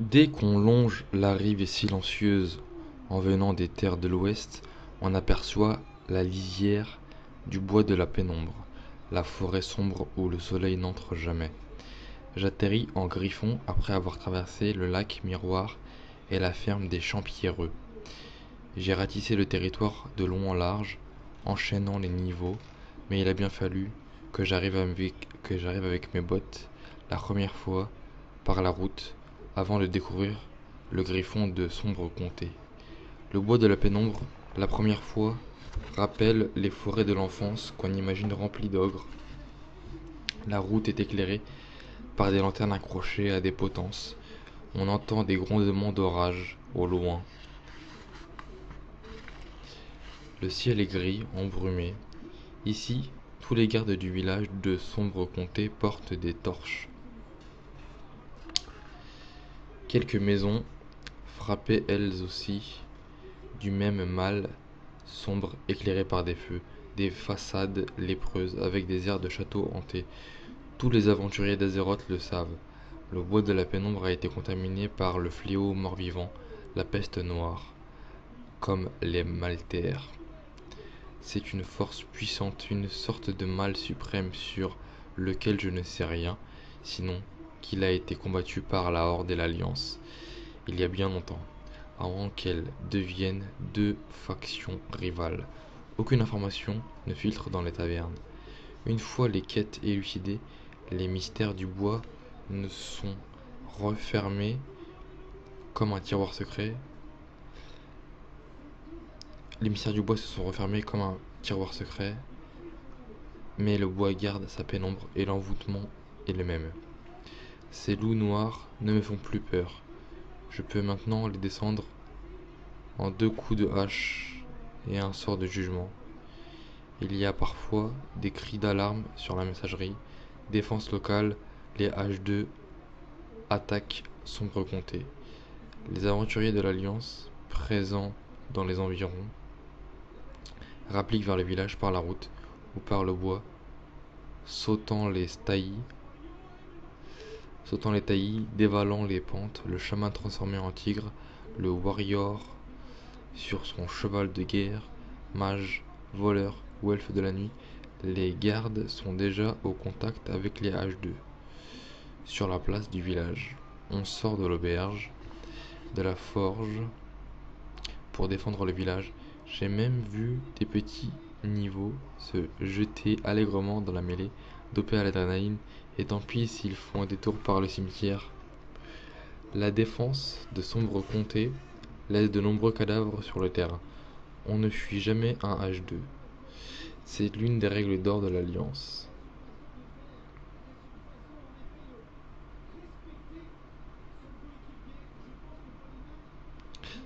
Dès qu'on longe la rive silencieuse en venant des terres de l'Ouest, on aperçoit la lisière du bois de la pénombre, la forêt sombre où le soleil n'entre jamais. J'atterris en Griffon après avoir traversé le lac Miroir et la ferme des Champierreux. J'ai ratissé le territoire de long en large, enchaînant les niveaux, mais il a bien fallu que j'arrive avec mes bottes la première fois par la route avant de découvrir le griffon de sombre comté. Le bois de la pénombre, la première fois, rappelle les forêts de l'enfance qu'on imagine remplies d'ogres. La route est éclairée par des lanternes accrochées à des potences. On entend des grondements d'orage au loin. Le ciel est gris, embrumé. Ici, tous les gardes du village de sombre comté portent des torches. Quelques maisons, frappées elles aussi du même mal sombre, éclairées par des feux, des façades lépreuses avec des airs de château hantés. Tous les aventuriers d'Azeroth le savent. Le bois de la pénombre a été contaminé par le fléau mort-vivant, la peste noire, comme les maltaires. C'est une force puissante, une sorte de mal suprême sur lequel je ne sais rien, sinon qu'il a été combattu par la Horde et l'Alliance, il y a bien longtemps, avant qu'elles deviennent deux factions rivales. Aucune information ne filtre dans les tavernes. Une fois les quêtes élucidées, les mystères du bois ne sont refermés comme un tiroir secret. Les mystères du bois se sont refermés comme un tiroir secret, mais le bois garde sa pénombre et l'envoûtement est le même. Ces loups noirs ne me font plus peur. Je peux maintenant les descendre en deux coups de hache et un sort de jugement. Il y a parfois des cris d'alarme sur la messagerie. Défense locale, les H2 attaquent sombre comté. Les aventuriers de l'Alliance, présents dans les environs, rappliquent vers le village par la route ou par le bois, sautant les staillis sautant les taillis, dévalant les pentes, le chemin transformé en tigre, le warrior sur son cheval de guerre, mage, voleur ou elfe de la nuit, les gardes sont déjà au contact avec les H2. Sur la place du village, on sort de l'auberge, de la forge, pour défendre le village. J'ai même vu des petits niveaux se jeter allègrement dans la mêlée, dopés à l'adrénaline et tant pis s'ils font un détour par le cimetière. La défense de sombres comtés laisse de nombreux cadavres sur le terrain. On ne fuit jamais un H2. C'est l'une des règles d'or de l'Alliance.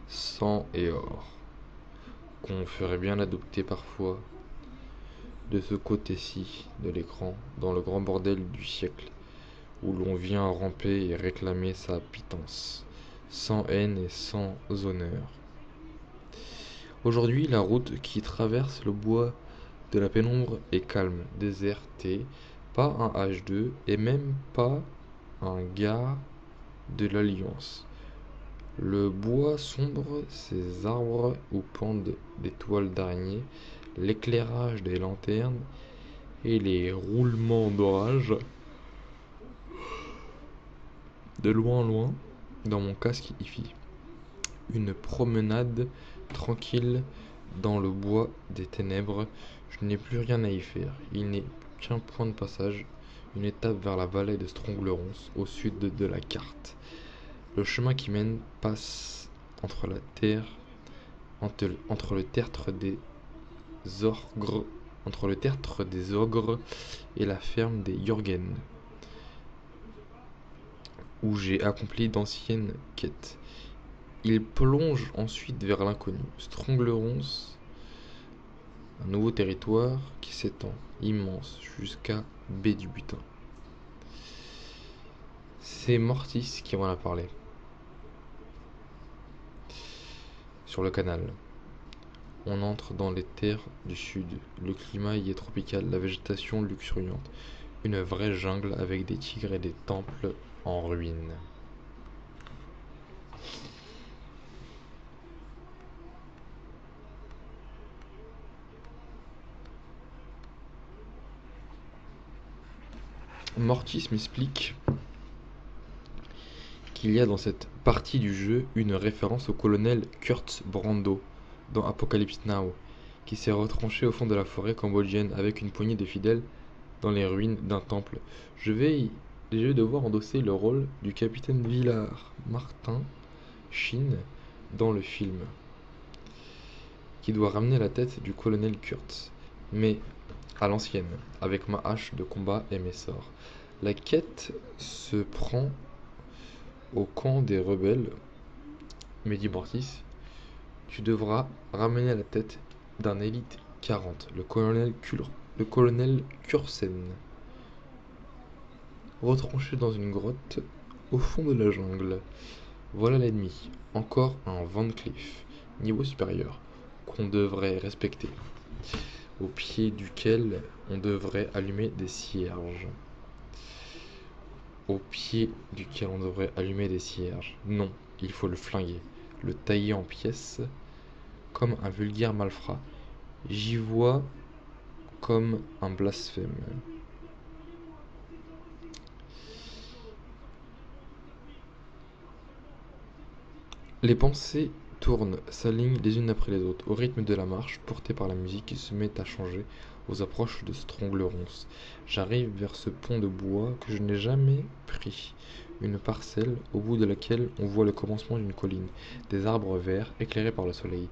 Sang et or, qu'on ferait bien adopter parfois de ce côté-ci de l'écran, dans le grand bordel du siècle, où l'on vient ramper et réclamer sa pitance, sans haine et sans honneur. Aujourd'hui, la route qui traverse le bois de la pénombre est calme, désertée, pas un H2 et même pas un gars de l'Alliance. Le bois sombre, ses arbres où pendent des toiles d'araignée, l'éclairage des lanternes et les roulements d'orage. De loin en loin, dans mon casque fit une promenade tranquille dans le bois des ténèbres. Je n'ai plus rien à y faire. Il n'est qu'un point de passage, une étape vers la vallée de Stronglerons, au sud de la carte. Le chemin qui mène passe entre la terre, entre le tertre des entre le tertre des ogres et la ferme des Jorgen, où j'ai accompli d'anciennes quêtes. Il plonge ensuite vers l'inconnu. Stronglerons, un nouveau territoire qui s'étend, immense, jusqu'à B du butin. C'est Mortis qui m'en a parlé. Sur le canal. On entre dans les terres du sud. Le climat y est tropical, la végétation luxuriante. Une vraie jungle avec des tigres et des temples en ruine. Mortis m'explique qu'il y a dans cette partie du jeu une référence au colonel Kurt Brando dans Apocalypse Now, qui s'est retranché au fond de la forêt cambodgienne avec une poignée de fidèles dans les ruines d'un temple. Je vais, devoir endosser le rôle du capitaine Villard Martin Chine dans le film, qui doit ramener la tête du colonel Kurtz, mais à l'ancienne, avec ma hache de combat et mes sorts. La quête se prend au camp des rebelles, Mehdi Mortis. Tu devras ramener la tête d'un élite 40, le colonel, Kursen, retranché dans une grotte au fond de la jungle. Voilà l'ennemi, encore un Van Cleef, niveau supérieur, qu'on devrait respecter au pied duquel on devrait allumer des cierges. Au pied duquel on devrait allumer des cierges. Non, il faut le flinguer, le tailler en pièces, comme un vulgaire malfrat. J'y vois comme un blasphème. Les pensées tournent, s'alignent les unes après les autres, au rythme de la marche, portée par la musique qui se met à changer aux approches de Strongleronce. J'arrive vers ce pont de bois que je n'ai jamais pris, une parcelle au bout de laquelle on voit le commencement d'une colline, des arbres verts éclairés par le soleil.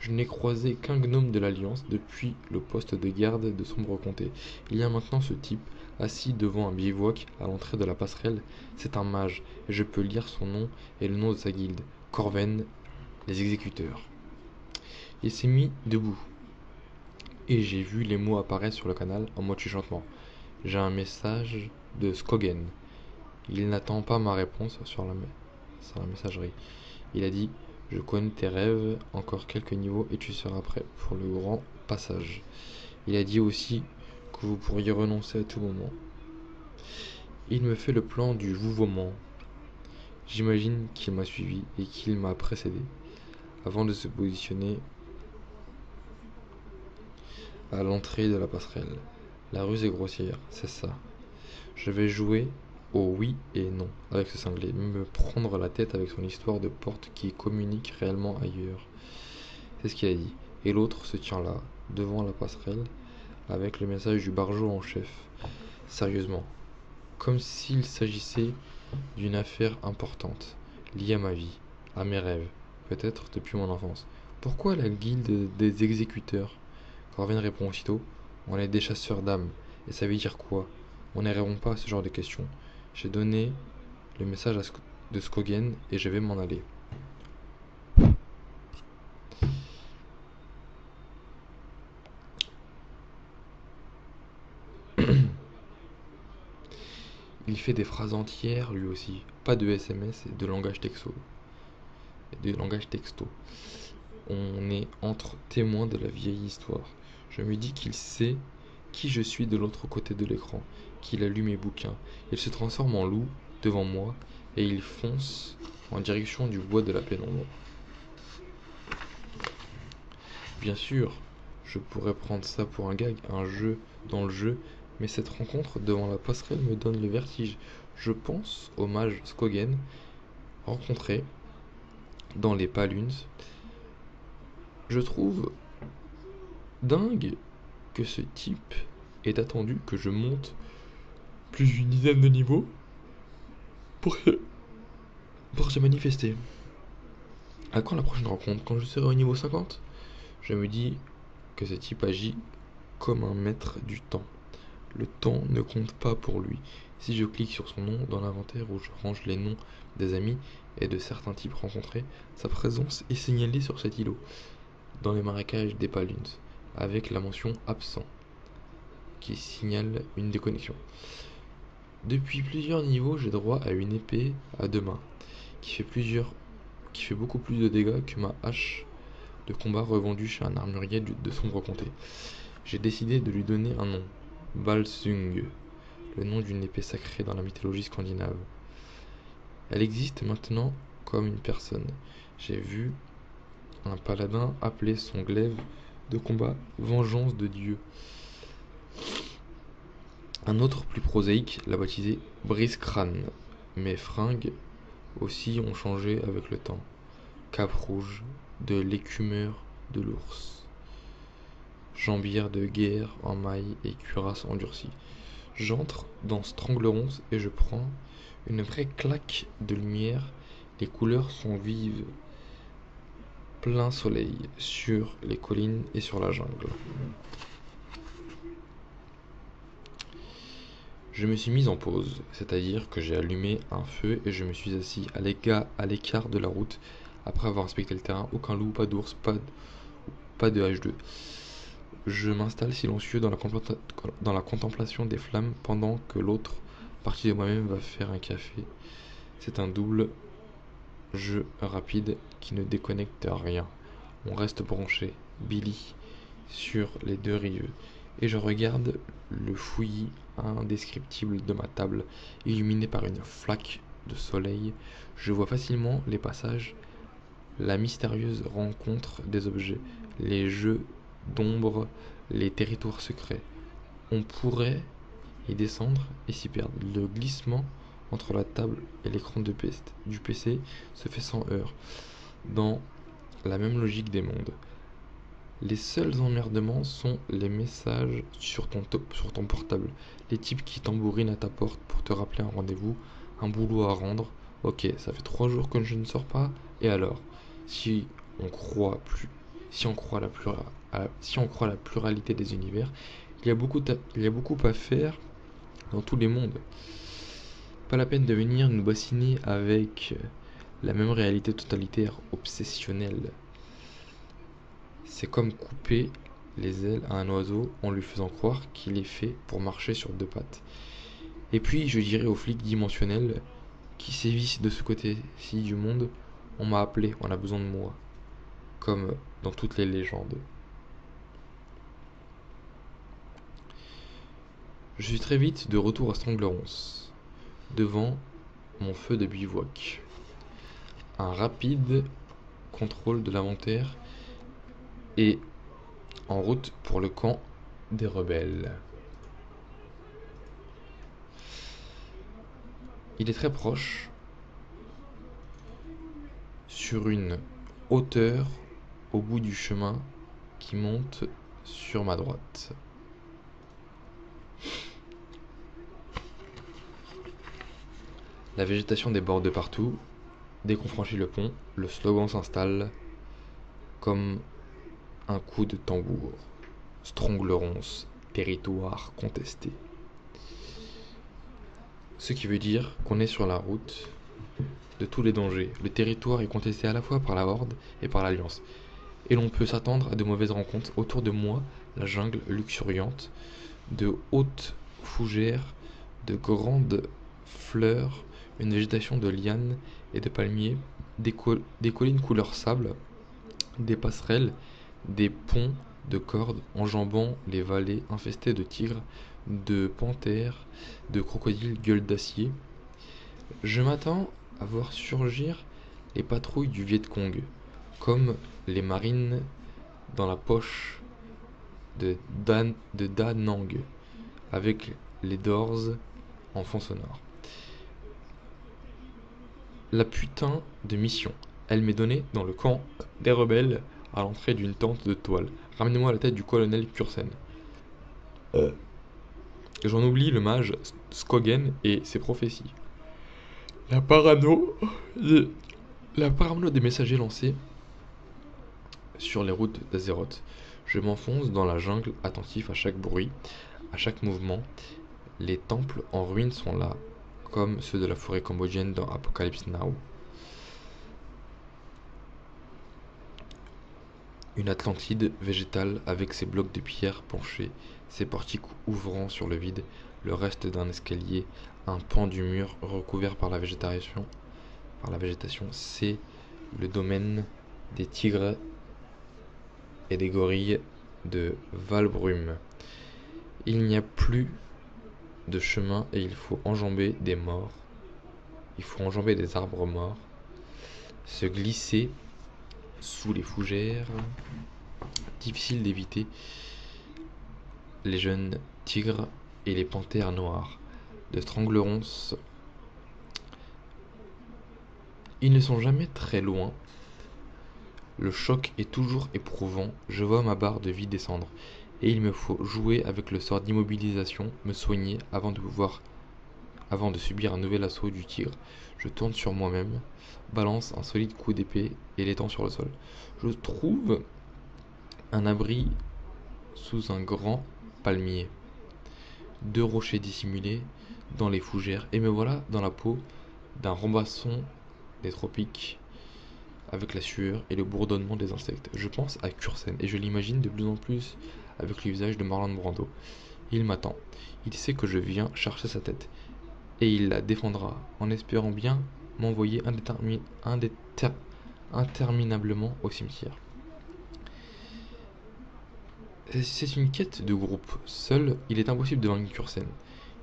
Je n'ai croisé qu'un gnome de l'Alliance depuis le poste de garde de Sombre Comté. Il y a maintenant ce type, assis devant un bivouac à l'entrée de la passerelle. C'est un mage, et je peux lire son nom et le nom de sa guilde, Corven les exécuteurs. Il s'est mis debout. Et j'ai vu les mots apparaître sur le canal en mode chuchotement. J'ai un message de Skogen. Il n'attend pas ma réponse sur la, messagerie. Il a dit Je connais tes rêves, encore quelques niveaux et tu seras prêt pour le grand passage. Il a dit aussi que vous pourriez renoncer à tout moment. Il me fait le plan du vouvoiement. J'imagine qu'il m'a suivi et qu'il m'a précédé avant de se positionner à l'entrée de la passerelle. La ruse est grossière, c'est ça. Je vais jouer au oui et non avec ce cinglé, me prendre la tête avec son histoire de porte qui communique réellement ailleurs. C'est ce qu'il a dit. Et l'autre se tient là, devant la passerelle, avec le message du barjot en chef. Sérieusement, comme s'il s'agissait d'une affaire importante, liée à ma vie, à mes rêves, peut-être depuis mon enfance. Pourquoi la guilde des exécuteurs? Corvin répond aussitôt On est des chasseurs d'âmes. Et ça veut dire quoi? On ne répond pas à ce genre de questions. J'ai donné le message de Skogen et je vais m'en aller. Il fait des phrases entières lui aussi, pas de SMS et de langage texto des langages texto. On est entre témoins de la vieille histoire. Je me dis qu'il sait qui je suis de l'autre côté de l'écran, qu'il a lu mes bouquins. Il se transforme en loup devant moi et il fonce en direction du bois de la pénombre. Bien sûr, je pourrais prendre ça pour un gag, un jeu dans le jeu, mais cette rencontre devant la passerelle me donne le vertige. Je pense au mage Skogen rencontré dans les Palunes. Je trouve dingue ce type ait attendu que je monte plus d'une dizaine de niveaux pour, pour se manifester. À quand la prochaine rencontre? Quand je serai au niveau 50 Je me dis que ce type agit comme un maître du temps. Le temps ne compte pas pour lui. Si je clique sur son nom dans l'inventaire où je range les noms des amis et de certains types rencontrés, sa présence est signalée sur cet îlot, dans les marécages des Palunes, avec la mention absent, qui signale une déconnexion. Depuis plusieurs niveaux, j'ai droit à une épée à deux mains, qui fait beaucoup plus de dégâts que ma hache de combat revendue chez un armurier de sombre comté. J'ai décidé de lui donner un nom, Balsung, le nom d'une épée sacrée dans la mythologie scandinave. Elle existe maintenant comme une personne. J'ai vu un paladin appeler son glaive de combat vengeance de Dieu. Un autre plus prosaïque l'a baptisé brise-crâne. Mes fringues aussi ont changé avec le temps. Cap rouge, de l'écumeur de l'ours. Jambière de guerre en maille et cuirasse endurcie. J'entre dans Stranglerons et je prends une vraie claque de lumière. Les couleurs sont vives. Plein soleil sur les collines et sur la jungle. Je me suis mise en pause, c'est-à-dire que j'ai allumé un feu et je me suis assis à l'écart de la route après avoir inspecté le terrain. Aucun loup, pas d'ours, pas, pas de H2. Je m'installe silencieux dans la, dans la contemplation des flammes pendant que l'autre partie de moi-même va faire un café. C'est un double jeu rapide qui ne déconnecte rien. On reste branché, Billy, sur les deux rives et je regarde le fouillis indescriptible de ma table, illuminé par une flaque de soleil. Je vois facilement les passages, la mystérieuse rencontre des objets, les jeux d'ombre, les territoires secrets. On pourrait y descendre et s'y perdre. Le glissement entre la table et l'écran de du PC se fait sans heurts, dans la même logique des mondes. Les seuls emmerdements sont les messages sur ton, portable. Les types qui tambourinent à ta porte pour te rappeler un rendez-vous, un boulot à rendre. Ok, ça fait trois jours que je ne sors pas. Et alors? Si on croit plus, si on croit la croit la pluralité des univers, il y a beaucoup, il y a beaucoup à faire dans tous les mondes. Pas la peine de venir nous bassiner avec la même réalité totalitaire obsessionnelle. C'est comme couper les ailes à un oiseau en lui faisant croire qu'il est fait pour marcher sur deux pattes. Et puis, je dirais aux flics dimensionnels qui sévissent de ce côté-ci du monde, on m'a appelé, on a besoin de moi. Comme dans toutes les légendes. Je suis très vite de retour à Stranglerons, devant mon feu de bivouac. Un rapide contrôle de l'inventaire et en route pour le camp des rebelles. Il est très proche, sur une hauteur au bout du chemin qui monte sur ma droite. La végétation déborde de partout. Dès qu'on franchit le pont, le slogan s'installe comme un coup de tambour. Stronglerons, territoire contesté. Ce qui veut dire qu'on est sur la route de tous les dangers. Le territoire est contesté à la fois par la Horde et par l'Alliance. Et l'on peut s'attendre à de mauvaises rencontres. Autour de moi, la jungle luxuriante, de hautes fougères, de grandes fleurs, une végétation de lianes et de palmiers, des, collines couleur sable, des passerelles des ponts de cordes enjambant les vallées infestées de tigres, de panthères, de crocodiles gueules d'acier. Je m'attends à voir surgir les patrouilles du Viet Cong, comme les marines dans la poche de, Dan, Da avec les Doors en fond sonore. La putain de mission, elle m'est donnée dans le camp des rebelles à l'entrée d'une tente de toile. Ramenez-moi la tête du colonel Kursen. Euh. J'en oublie le mage Skogen et ses prophéties. La parano. La parano des messagers lancés sur les routes d'Azeroth. Je m'enfonce dans la jungle, attentif à chaque bruit, à chaque mouvement. Les temples en ruine sont là, comme ceux de la forêt cambodgienne dans Apocalypse Now. Une Atlantide végétale avec ses blocs de pierre penchés, ses portiques ouvrant sur le vide, le reste d'un escalier, un pan du mur recouvert par la végétation. C'est le domaine des tigres et des gorilles de Valbrume. Il n'y a plus de chemin et il faut enjamber des morts. Il faut enjamber des arbres morts. se glisser sous les fougères. Difficile d'éviter les jeunes tigres et les panthères noires de Stranglerons. Ils ne sont jamais très loin. Le choc est toujours éprouvant. Je vois ma barre de vie descendre. Et il me faut jouer avec le sort d'immobilisation, me soigner avant de pouvoir avant de subir un nouvel assaut du tigre. Je tourne sur moi-même, balance un solide coup d'épée et l'étends sur le sol. Je trouve un abri sous un grand palmier. Deux rochers dissimulés dans les fougères et me voilà dans la peau d'un rambasson des tropiques avec la sueur et le bourdonnement des insectes. Je pense à Cursen et je l'imagine de plus en plus avec le visage de Marlon Brando. Il m'attend. Il sait que je viens chercher sa tête et il la défendra en espérant bien m'envoyer interminablement au cimetière. C'est une quête de groupe. Seul, il est impossible de vaincre Kursen.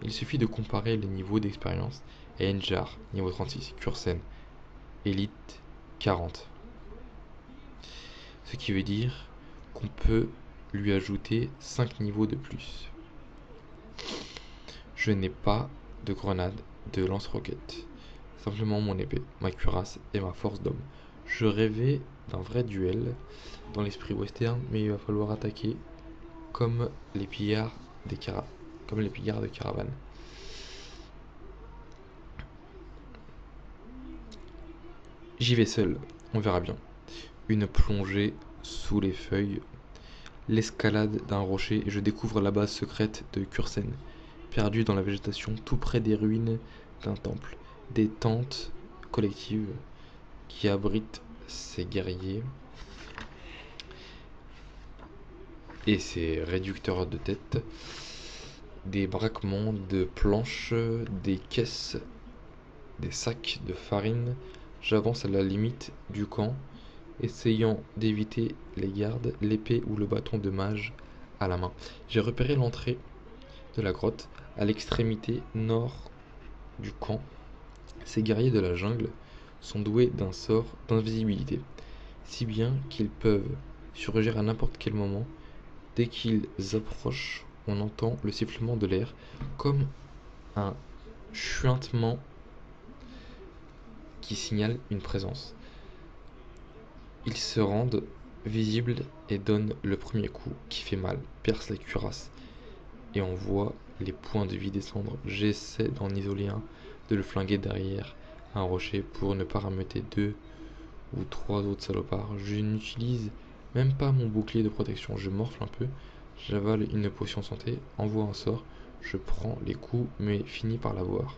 Il suffit de comparer les niveaux d'expérience et Enjar, niveau 36, Kursen, Elite 40. Ce qui veut dire qu'on peut lui ajouter 5 niveaux de plus. Je n'ai pas de grenade, de lance-roquettes. Simplement mon épée, ma cuirasse et ma force d'homme. Je rêvais d'un vrai duel dans l'esprit western, mais il va falloir attaquer comme les pillards comme les pillards de caravane. J'y vais seul, on verra bien. Une plongée sous les feuilles, l'escalade d'un rocher et je découvre la base secrète de Kursen perdu dans la végétation tout près des ruines d'un temple, des tentes collectives qui abritent ces guerriers et ces réducteurs de tête, des braquements de planches, des caisses, des sacs de farine. J'avance à la limite du camp, essayant d'éviter les gardes, l'épée ou le bâton de mage à la main. J'ai repéré l'entrée de la grotte à l'extrémité nord du camp, ces guerriers de la jungle sont doués d'un sort d'invisibilité, si bien qu'ils peuvent surgir à n'importe quel moment. Dès qu'ils approchent, on entend le sifflement de l'air comme un chuintement qui signale une présence. Ils se rendent visibles et donnent le premier coup qui fait mal, perce la cuirasse et on voit les points de vie descendre. J'essaie d'en isoler un, de le flinguer derrière un rocher pour ne pas rameuter deux ou trois autres salopards. Je n'utilise même pas mon bouclier de protection. Je morfle un peu, j'avale une potion santé, envoie un sort, je prends les coups mais finis par l'avoir.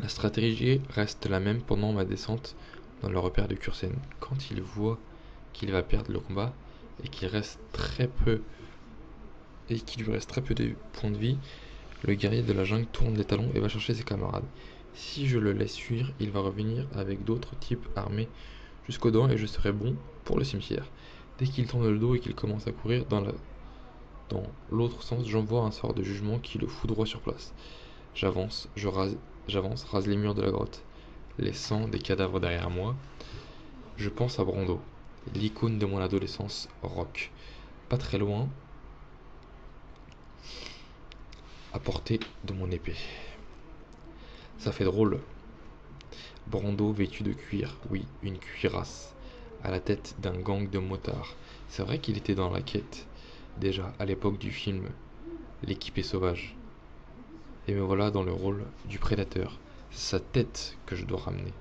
La stratégie reste la même pendant ma descente dans le repère de Kursen. Quand il voit qu'il va perdre le combat et qu'il reste très peu et qu'il lui reste très peu de points de vie, le guerrier de la jungle tourne les talons et va chercher ses camarades. Si je le laisse fuir, il va revenir avec d'autres types armés jusqu'au dents et je serai bon pour le cimetière. Dès qu'il tourne le dos et qu'il commence à courir dans dans l'autre sens, j'envoie un sort de jugement qui le foudroie sur place. J'avance, je rase, j'avance, rase les murs de la grotte, laissant des cadavres derrière moi. Je pense à Brando, l'icône de mon adolescence rock. Pas très loin, à portée de mon épée. Ça fait drôle. Brando vêtu de cuir, oui, une cuirasse, à la tête d'un gang de motards. C'est vrai qu'il était dans la quête, déjà à l'époque du film L'équipe est sauvage. Et me voilà dans le rôle du prédateur. Sa tête que je dois ramener.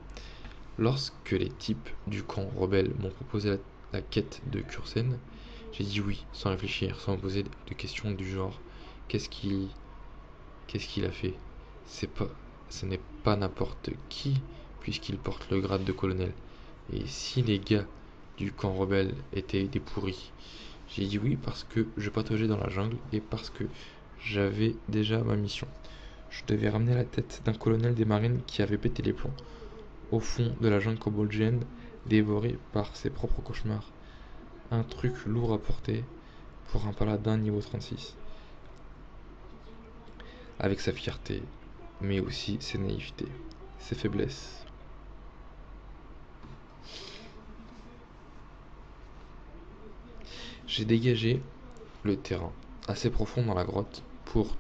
Lorsque les types du camp rebelle m'ont proposé la, quête de Kursen, j'ai dit oui, sans réfléchir, sans me poser de questions du genre qu'est-ce qui Qu'est-ce qu'il a fait? C'est pas, ce n'est pas n'importe qui, puisqu'il porte le grade de colonel. Et si les gars du camp rebelle étaient des pourris? J'ai dit oui parce que je pataugeais dans la jungle et parce que j'avais déjà ma mission. Je devais ramener la tête d'un colonel des marines qui avait pété les plombs, au fond de la jungle cambodgienne, dévoré par ses propres cauchemars. Un truc lourd à porter pour un paladin niveau 36. Avec sa fierté, mais aussi ses naïvetés, ses faiblesses. J'ai dégagé le terrain assez profond dans la grotte pour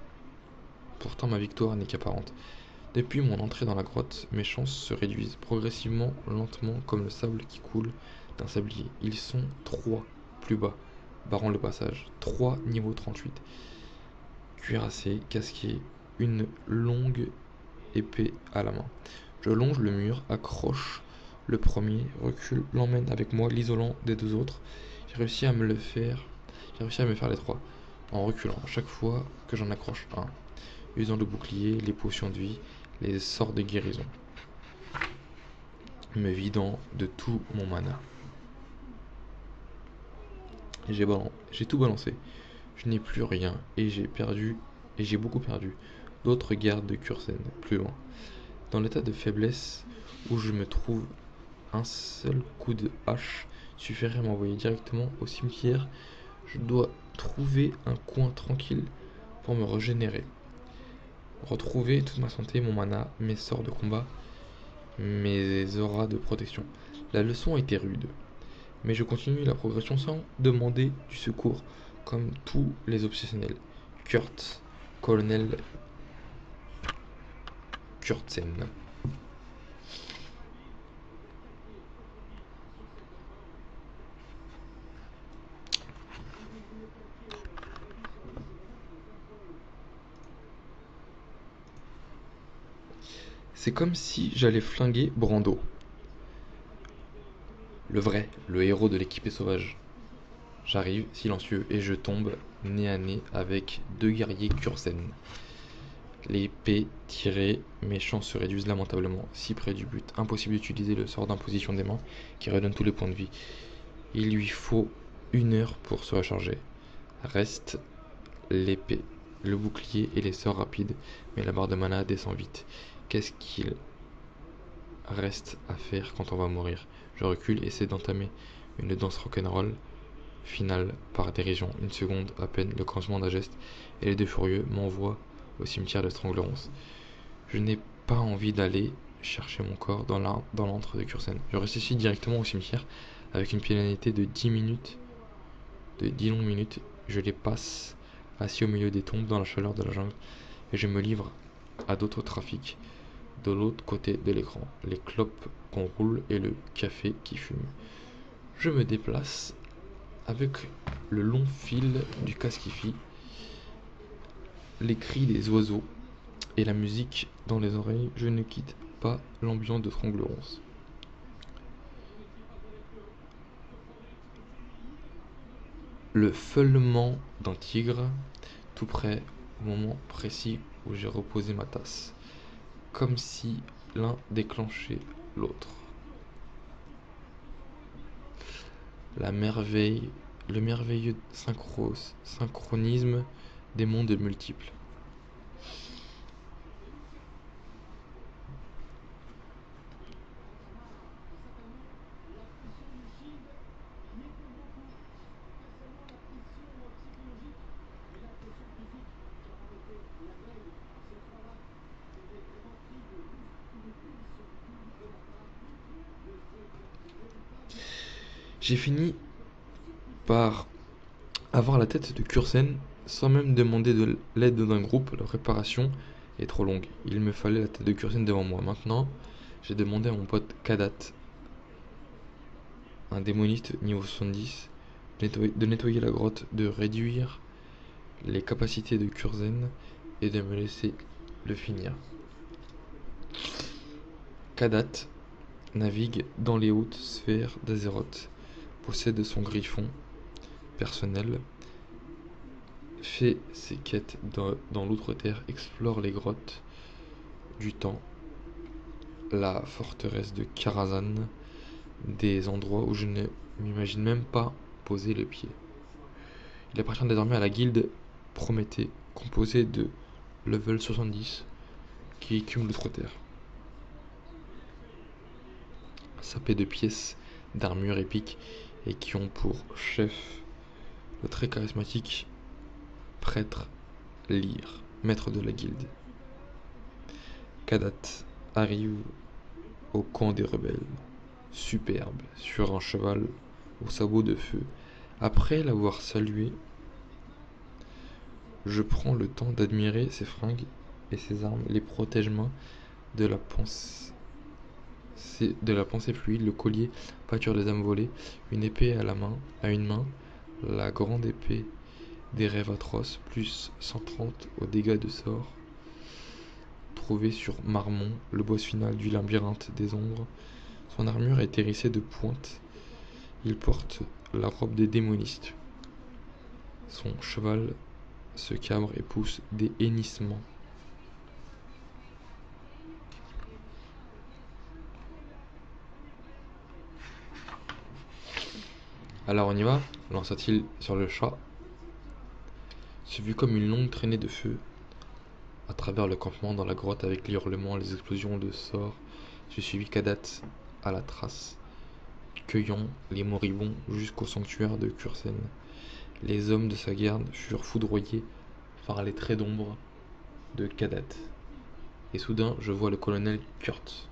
Pourtant ma victoire n'est qu'apparente. Depuis mon entrée dans la grotte, mes chances se réduisent progressivement, lentement, comme le sable qui coule d'un sablier. Ils sont trois plus bas, barrant le passage. Trois niveau 38. Cuirassé, casqué, une longue épée à la main. Je longe le mur, accroche le premier, recule, l'emmène avec moi, l'isolant des deux autres. J'ai réussi à me le faire. J'ai réussi à me faire les trois. En reculant, chaque fois que j'en accroche un. Usant le bouclier, les potions de vie, les sorts de guérison. Me vidant de tout mon mana. J'ai tout balancé. Je n'ai plus rien et j'ai perdu et j'ai beaucoup perdu. D'autres gardes de Kursen, plus loin. Dans l'état de faiblesse où je me trouve, un seul coup de hache suffirait à m'envoyer directement au cimetière. Je dois trouver un coin tranquille pour me régénérer. Retrouver toute ma santé, mon mana, mes sorts de combat, mes auras de protection. La leçon était rude, mais je continue la progression sans demander du secours, comme tous les obsessionnels. Kurt, colonel Kurtzen. C'est comme si j'allais flinguer Brando. Le vrai, le héros de l'équipée sauvage. J'arrive, silencieux, et je tombe nez à nez avec deux guerriers Kursen. L'épée tirée, mes chances se réduisent lamentablement, si près du but. Impossible d'utiliser le sort d'imposition des mains qui redonne tous les points de vie. Il lui faut une heure pour se recharger. Reste l'épée, le bouclier et les sorts rapides, mais la barre de mana descend vite. Qu'est-ce qu'il reste à faire quand on va mourir? Je recule, essaie d'entamer une danse rock'n'roll finale par dérision. Une seconde à peine, le commencement d'un geste, et les deux furieux m'envoient au cimetière de Stranglerons. Je n'ai pas envie d'aller chercher mon corps dans l'antre de Cursen. Je reste ici directement au cimetière avec une pénalité de 10 minutes, de 10 longues minutes. Je les passe assis au milieu des tombes dans la chaleur de la jungle et je me livre à d'autres trafics de l'autre côté de l'écran, les clopes qu'on roule et le café qui fume. Je me déplace avec le long fil du casquifi, les cris des oiseaux et la musique dans les oreilles, je ne quitte pas l'ambiance de Tranglerons. Le feulement d'un tigre, tout près au moment précis où j'ai reposé ma tasse comme si l'un déclenchait l'autre. La merveille, le merveilleux synchronisme des mondes multiples. J'ai fini par avoir la tête de Kursen sans même demander de l'aide d'un groupe. La préparation est trop longue. Il me fallait la tête de Kursen devant moi. Maintenant, j'ai demandé à mon pote Kadat, un démoniste niveau 70, de nettoyer la grotte, de réduire les capacités de Kursen et de me laisser le finir. Kadat navigue dans les hautes sphères d'Azeroth possède son griffon personnel, fait ses quêtes dans, l'outre-terre, explore les grottes du temps, la forteresse de Karazhan, des endroits où je ne m'imagine même pas poser les pieds. Il appartient désormais à la guilde Prométhée, composée de level 70 qui écume l'outre-terre. Sapé de pièces d'armure épique et qui ont pour chef le très charismatique prêtre Lyre, maître de la guilde. Kadat arrive au camp des rebelles, superbe, sur un cheval au sabot de feu, Après l'avoir salué, je prends le temps d'admirer ses fringues et ses armes, les protège-mains de la pensée de la pensée fluide, le collier pâture des âmes volées, une épée à la main, à une main, la grande épée des rêves atroces, plus 130 au dégâts de sort, trouvé sur Marmont, le boss final du labyrinthe des ombres. Son armure est hérissée de pointes. Il porte la robe des démonistes. Son cheval se cabre et pousse des hennissements. Alors on y va? Lança-t-il sur le chat. Se vu comme une longue traînée de feu. À travers le campement dans la grotte avec les hurlements, les explosions de sorts, je suivis Kadat à la trace, cueillant les moribonds jusqu'au sanctuaire de Kursen. Les hommes de sa garde furent foudroyés par les traits d'ombre de Kadat. Et soudain, je vois le colonel Kurt,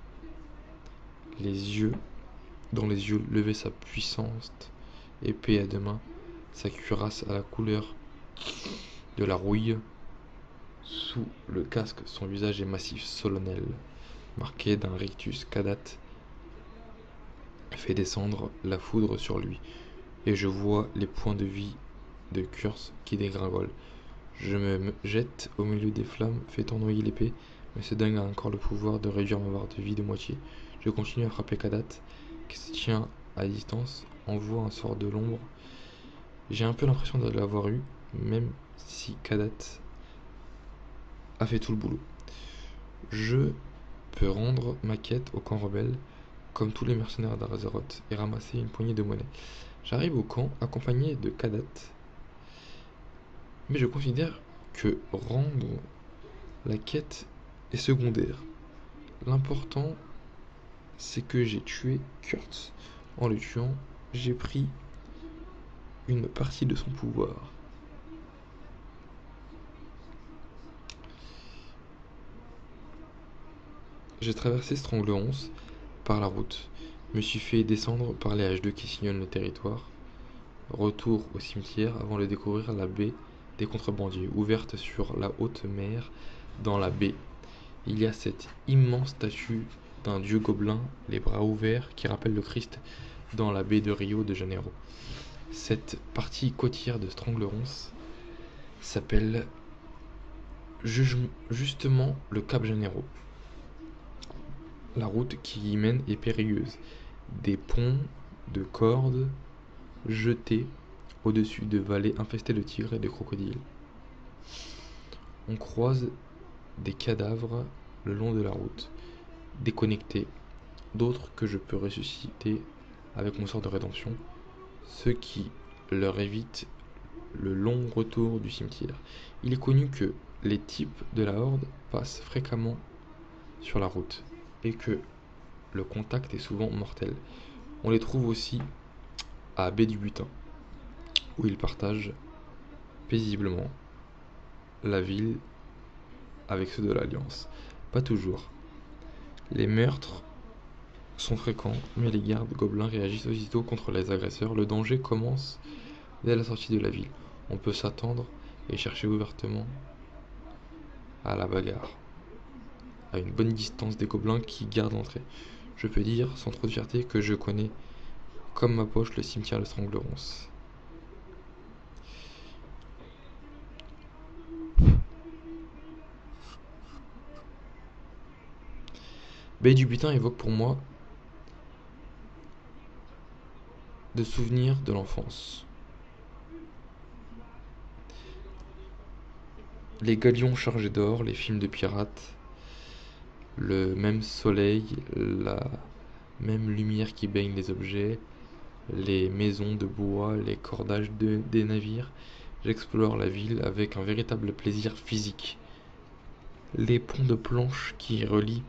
les yeux, dans les yeux, lever sa épée à deux mains, sa cuirasse à la couleur de la rouille. Sous le casque, son visage est massif, solennel, marqué d'un rictus cadat, fait descendre la foudre sur lui, et je vois les points de vie de Curse qui dégringolent. Je me jette au milieu des flammes, fait tournoyer l'épée, mais ce dingue a encore le pouvoir de réduire ma barre de vie de moitié. Je continue à frapper Kadat, qui se tient à distance, envoie un sort de l'ombre. J'ai un peu l'impression de l'avoir eu, même si Kadat a fait tout le boulot. Je peux rendre ma quête au camp rebelle, comme tous les mercenaires d'Arazeroth, et ramasser une poignée de monnaie. J'arrive au camp accompagné de Kadat, mais je considère que rendre la quête est secondaire. L'important, c'est que j'ai tué Kurtz. En le tuant, j'ai pris une partie de son pouvoir. J'ai traversé Stranglerons par la route, me suis fait descendre par les H2 qui sillonnent le territoire. Retour au cimetière avant de découvrir la baie des contrebandiers, ouverte sur la haute mer dans la baie. Il y a cette immense statue d'un dieu gobelin, les bras ouverts, qui rappelle le Christ dans la baie de Rio de Janeiro. Cette partie côtière de Stranglerons s'appelle justement le Cap Janeiro. La route qui y mène est périlleuse. Des ponts de cordes jetés au-dessus de vallées infestées de tigres et de crocodiles. On croise des cadavres le long de la route, déconnectés, d'autres que je peux ressusciter avec mon sort de rédemption, ce qui leur évite le long retour du cimetière. Il est connu que les types de la horde passent fréquemment sur la route et que le contact est souvent mortel. On les trouve aussi à Baie du Butin, où ils partagent paisiblement la ville avec ceux de l'Alliance. Pas toujours. Les meurtres sont fréquents, mais les gardes gobelins réagissent aussitôt contre les agresseurs. Le danger commence dès la sortie de la ville. On peut s'attendre et chercher ouvertement à la bagarre, à une bonne distance des gobelins qui gardent l'entrée. Je peux dire, sans trop de fierté, que je connais comme ma poche le cimetière de Stranglerons. Baie du Butin évoque pour moi de souvenirs de l'enfance. Les galions chargés d'or, les films de pirates, le même soleil, la même lumière qui baigne les objets, les maisons de bois, les cordages des navires. J'explore la ville avec un véritable plaisir physique. Les ponts de planches qui relient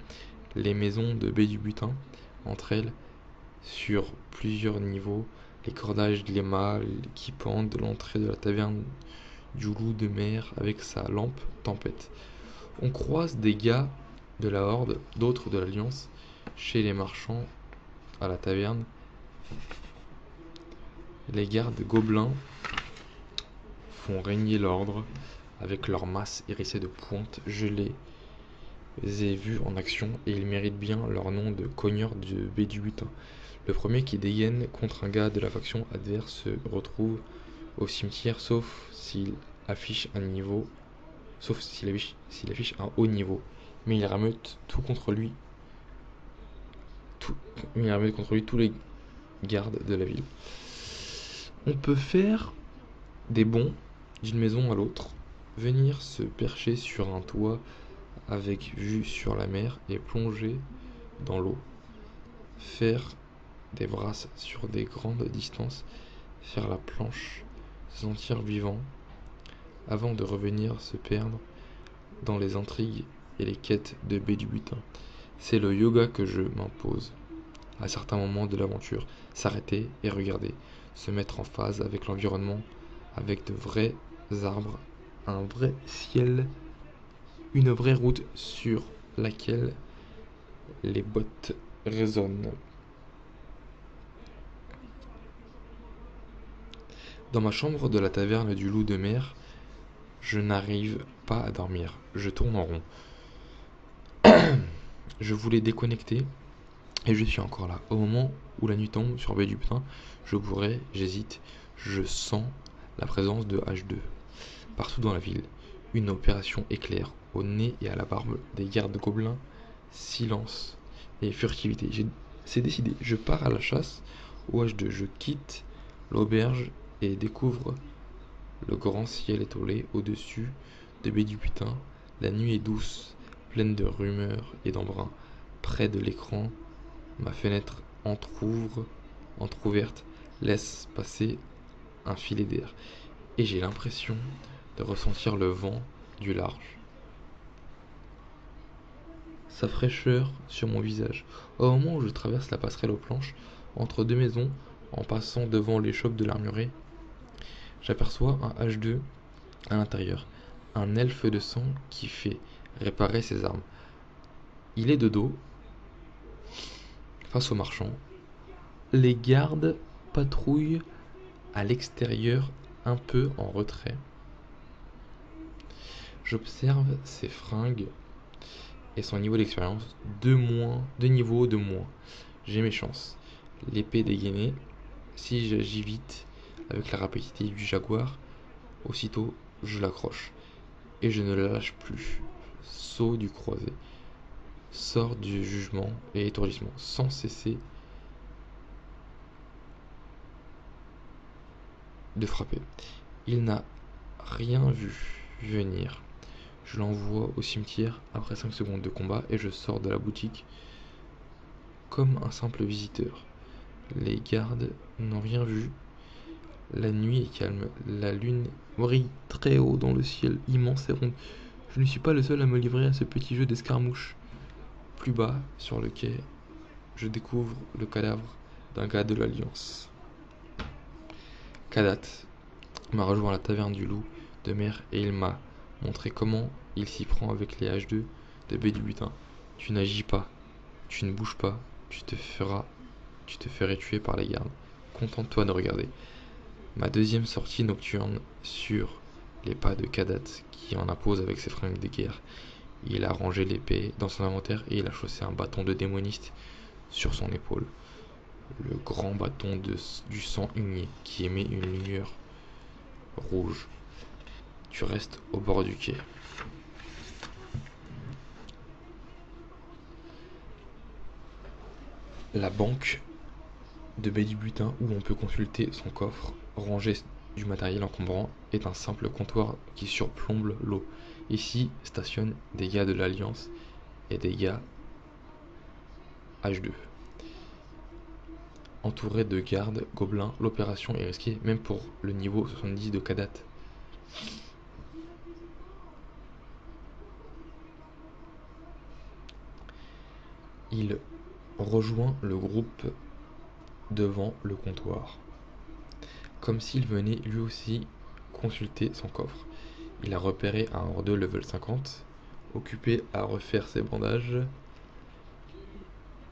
les maisons de baie du butin entre elles sur plusieurs niveaux, les cordages les mâles qui pendent de l'entrée de la taverne du loup de mer avec sa lampe tempête. On croise des gars de la Horde, d'autres de l'Alliance, chez les marchands à la taverne. Les gardes gobelins font régner l'ordre avec leur masse hérissée de pointes. Je les ai vus en action et ils méritent bien leur nom de cogneurs de B du butin. Le premier qui dégaine contre un gars de la faction adverse se retrouve au cimetière sauf s'il affiche un niveau sauf s'il affiche, affiche, un haut niveau. Mais il rameute tout contre lui tout, il rameute contre lui tous les gardes de la ville. On peut faire des bons d'une maison à l'autre venir se percher sur un toit avec vue sur la mer et plonger dans l'eau faire des brasses sur des grandes distances faire la planche se sentir vivant avant de revenir se perdre dans les intrigues et les quêtes de baie du butin. C'est le yoga que je m'impose. À certains moments de l'aventure, s'arrêter et regarder, se mettre en phase avec l'environnement, avec de vrais arbres, un vrai ciel, une vraie route sur laquelle les bottes résonnent. Dans ma chambre de la taverne du loup de mer, je n'arrive pas à dormir. Je tourne en rond. je voulais déconnecter et je suis encore là. Au moment où la nuit tombe sur B du putain, je pourrais, j'hésite, je sens la présence de H2 partout dans la ville. Une opération éclair au nez et à la barbe des gardes gobelins. Silence et furtivité. C'est décidé. Je pars à la chasse au H2. Je quitte l'auberge et découvre le grand ciel étoilé au-dessus de baie. La nuit est douce, pleine de rumeurs et d'embrun. Près de l'écran, ma fenêtre entr'ouvre, entr'ouverte, laisse passer un filet d'air. Et j'ai l'impression de ressentir le vent du large. Sa fraîcheur sur mon visage. Au moment où je traverse la passerelle aux planches, entre deux maisons, en passant devant l'échoppe de l'armurerie, J'aperçois un H2 à l'intérieur, un elfe de sang qui fait réparer ses armes. Il est de dos, face au marchand. Les gardes patrouillent à l'extérieur, un peu en retrait. J'observe ses fringues et son niveau d'expérience. Deux moins, deux niveaux de moins. J'ai mes chances. L'épée dégainée. Si j'agis vite, avec la rapidité du jaguar. Aussitôt, je l'accroche. Et je ne la lâche plus. Saut du croisé. Sort du jugement et étourdissement, sans cesser de frapper. Il n'a rien vu venir. Je l'envoie au cimetière après 5 secondes de combat et je sors de la boutique comme un simple visiteur. Les gardes n'ont rien vu la nuit est calme, la lune brille très haut dans le ciel immense et rond. Je ne suis pas le seul à me livrer à ce petit jeu d'escarmouche. Plus bas, sur le quai, je découvre le cadavre d'un gars de l'Alliance. Kadat m'a rejoint à la taverne du loup de mer et il m'a montré comment il s'y prend avec les H2 de B du butin. Tu n'agis pas, tu ne bouges pas, tu te feras, tu te ferais tuer par les gardes. Contente-toi de regarder. Ma deuxième sortie nocturne sur les pas de Kadat qui en impose avec ses fringues de guerre. Il a rangé l'épée dans son inventaire et il a chaussé un bâton de démoniste sur son épaule. Le grand bâton de, du sang igné qui émet une lumière rouge. Tu restes au bord du quai. La banque de baie du butin où on peut consulter son coffre rangé du matériel encombrant est un simple comptoir qui surplombe l'eau. Ici stationnent des gars de l'Alliance et des gars H2. Entouré de gardes gobelins, l'opération est risquée même pour le niveau 70 de Kadat. Il rejoint le groupe devant le comptoir, comme s'il venait lui aussi consulter son coffre. Il a repéré un hors level 50, occupé à refaire ses bandages.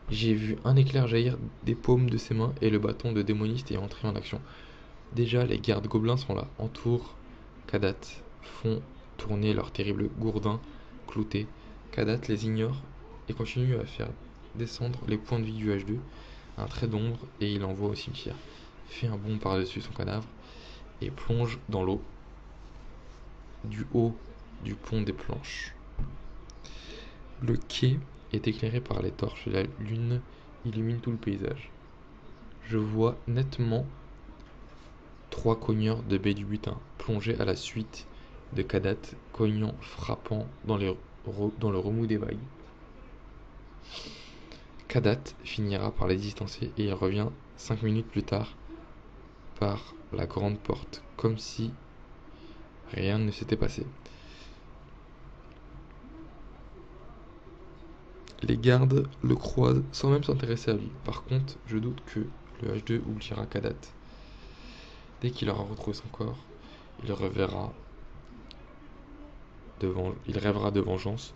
J'ai vu un éclair jaillir des paumes de ses mains et le bâton de démoniste est entré en action. Déjà, les gardes gobelins sont là, entourent Kadat, font tourner leur terrible gourdin clouté. Kadat les ignore et continue à faire descendre les points de vie du H2, un trait d'ombre, et il envoie au cimetière. Fait un bond par-dessus son cadavre et plonge dans l'eau du haut du pont des planches. Le quai est éclairé par les torches et la lune illumine tout le paysage. Je vois nettement trois cogneurs de baie du butin plongés à la suite de Kadat, cognant frappant dans, le remous des vagues. Kadat finira par les distancer et il revient cinq minutes plus tard par la grande porte, comme si rien ne s'était passé. Les gardes le croisent sans même s'intéresser à lui. Par contre, je doute que le H2 oubliera Kadat. Dès qu'il aura retrouvé son corps, il reverra il rêvera de vengeance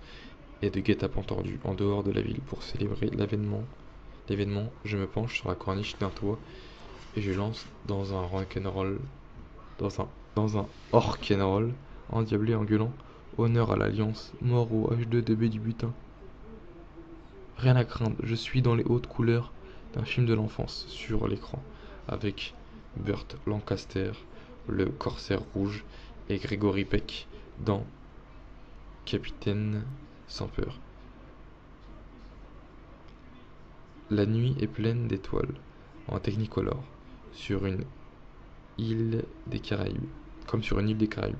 et de guet-apens tordus en dehors de la ville pour célébrer l'événement. L'événement, je me penche sur la corniche d'un toit et je lance dans un rock'n'roll, dans un, dans un endiablé en gueulant Honneur à l'Alliance, mort au H2DB du butin. Rien à craindre, je suis dans les hautes couleurs d'un film de l'enfance sur l'écran, avec Burt Lancaster, le corsaire rouge, et Gregory Peck dans Capitaine sans peur. La nuit est pleine d'étoiles, en technicolore, sur une île des Caraïbes, comme sur une île des Caraïbes.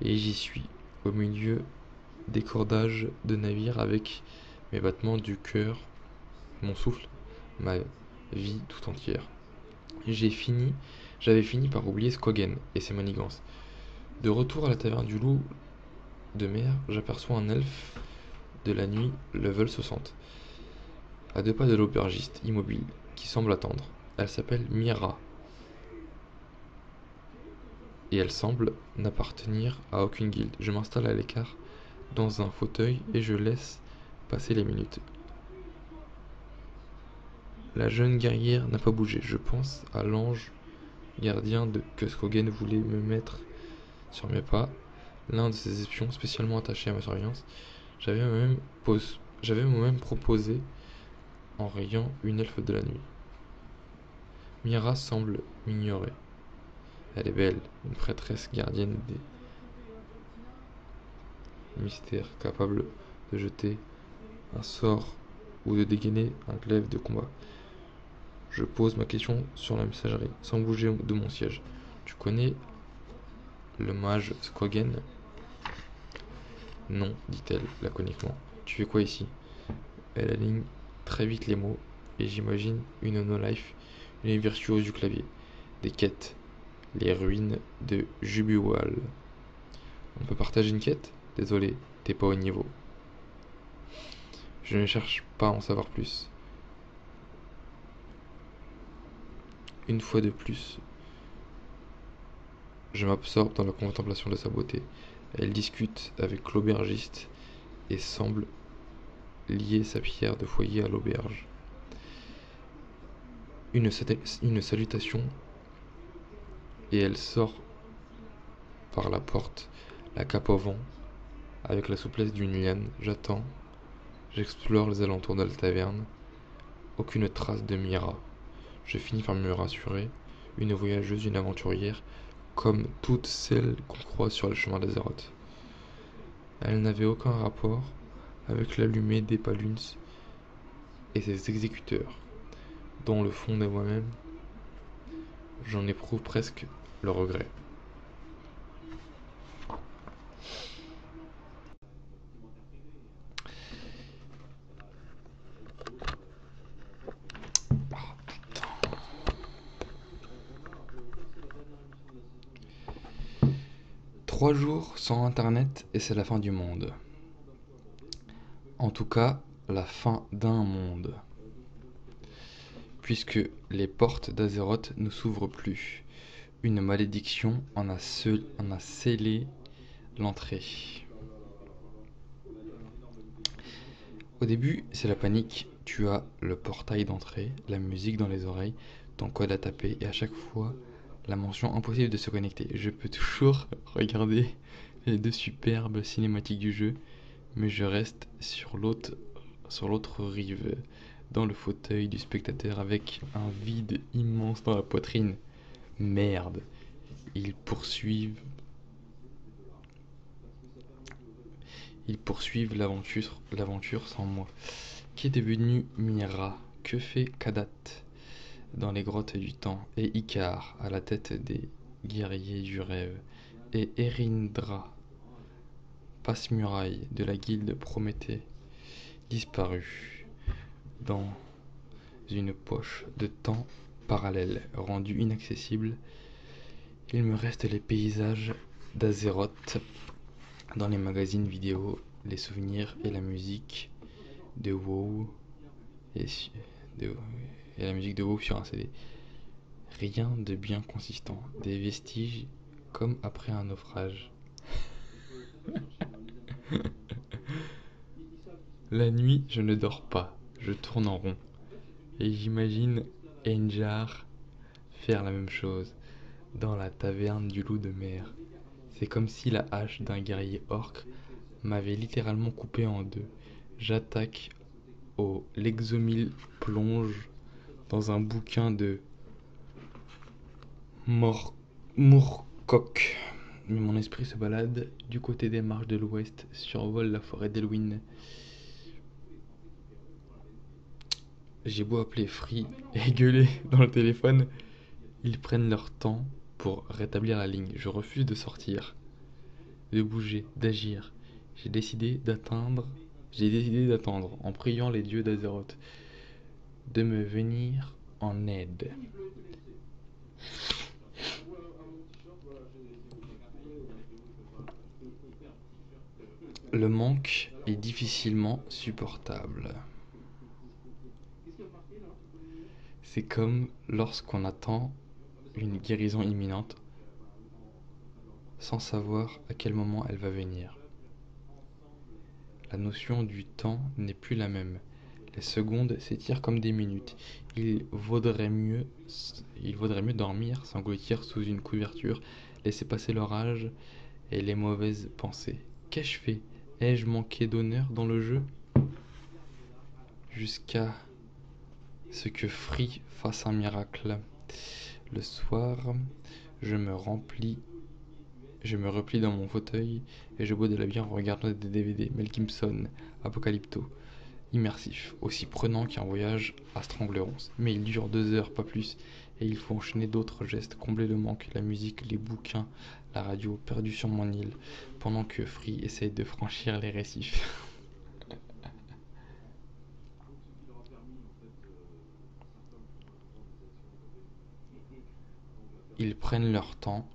Et j'y suis, au milieu des cordages de navires avec mes battements du cœur, mon souffle, ma vie tout entière. J'ai fini, j'avais fini par oublier Skogen et ses manigances. De retour à la taverne du loup de mer, j'aperçois un elfe de la nuit, level 60, à deux pas de l'aubergiste immobile, qui semble attendre. Elle s'appelle Mira. Et elle semble n'appartenir à aucune guilde. Je m'installe à l'écart dans un fauteuil et je laisse passer les minutes. La jeune guerrière n'a pas bougé. Je pense à l'ange gardien de que voulait me mettre sur mes pas, l'un de ses espions spécialement attaché à ma surveillance. J'avais moi-même moi-même proposé en riant une elfe de la nuit. Mira semble m'ignorer. Elle est belle, une prêtresse gardienne des mystères, capable de jeter un sort ou de dégainer un glaive de combat. Je pose ma question sur la messagerie, sans bouger de mon siège. Tu connais le mage Skogen Non, dit-elle laconiquement. Tu fais quoi ici? Elle aligne très vite les mots, et j'imagine une no-life, une virtuose du clavier, des quêtes, les ruines de Jubuwal. On peut partager une quête? Désolé, t'es pas au niveau. Je ne cherche pas à en savoir plus. Une fois de plus, je m'absorbe dans la contemplation de sa beauté. Elle discute avec l'aubergiste et semble lier sa pierre de foyer à l'auberge. Une, salutation et elle sort par la porte, la cape au vent, avec la souplesse d'une liane. J'attends, j'explore les alentours de la taverne. Aucune trace de Mira. Je finis par me rassurer. Une voyageuse, une aventurière, comme toutes celles qu'on croise sur le chemin d'Azeroth. Elle n'avait aucun rapport avec l'allumé des Paluns et ses exécuteurs. Dans le fond de moi-même, j'en éprouve presque le regret. Trois jours sans Internet et c'est la fin du monde. En tout cas, la fin d'un monde. Puisque les portes d'Azeroth ne s'ouvrent plus. Une malédiction en a, scellé l'entrée. Au début, c'est la panique. Tu as le portail d'entrée, la musique dans les oreilles, ton code à taper et à chaque fois, La mention impossible de se connecter. Je peux toujours regarder les deux superbes cinématiques du jeu, mais je reste sur l'autre rive, dans le fauteuil du spectateur avec un vide immense dans la poitrine. Merde. Ils poursuivent Ils poursuivent l'aventure, sans moi. Qui est devenu Mira Que fait Kadat dans les grottes du temps Et Icar à la tête des guerriers du rêve Et Erindra, passe-muraille de la guilde Prométhée, disparu dans une poche de temps parallèle rendue inaccessible. Il me reste les paysages d'Azeroth dans les magazines vidéo, les souvenirs et la musique de WoW et, de, et la musique de WoW sur un CD. Rien de bien consistant, des vestiges comme après un naufrage. la nuit, je ne dors pas, je tourne en rond. Et j'imagine Enjar faire la même chose dans la taverne du loup de mer. C'est comme si la hache d'un guerrier orc m'avait littéralement coupé en deux. J'attaque au Lexomil plonge dans un bouquin de Mor. Mais mon esprit se balade du côté des marches de l'ouest, survole la forêt d'Elwyn. J'ai beau appeler Free et gueuler dans le téléphone, ils prennent leur temps pour rétablir la ligne. Je refuse de sortir, de bouger, d'agir. J'ai décidé d'atteindre, j'ai décidé d'attendre en priant les dieux d'Azeroth de me venir en aide. Le manque est difficilement supportable. C'est comme lorsqu'on attend une guérison imminente sans savoir à quel moment elle va venir. La notion du temps n'est plus la même. Les secondes s'étirent comme des minutes. Il vaudrait mieux, il vaudrait mieux dormir, s'engloutir sous une couverture, laisser passer l'orage et les mauvaises pensées. Qu'ai-je fait? Ai-je manqué d'honneur dans le jeu? Jusqu'à ce que Free fasse un miracle. Le soir, je me remplis, je me replie dans mon fauteuil et je bois de la bière en regardant des DVD Mel Gibson, Apocalypto, immersif, aussi prenant qu'un voyage à Stranglerons. Mais il dure deux heures, pas plus, et il faut enchaîner d'autres gestes, combler le manque, la musique, les bouquins, la radio, perdu sur mon île, pendant que Free essaye de franchir les récifs. Ils prennent leur temps,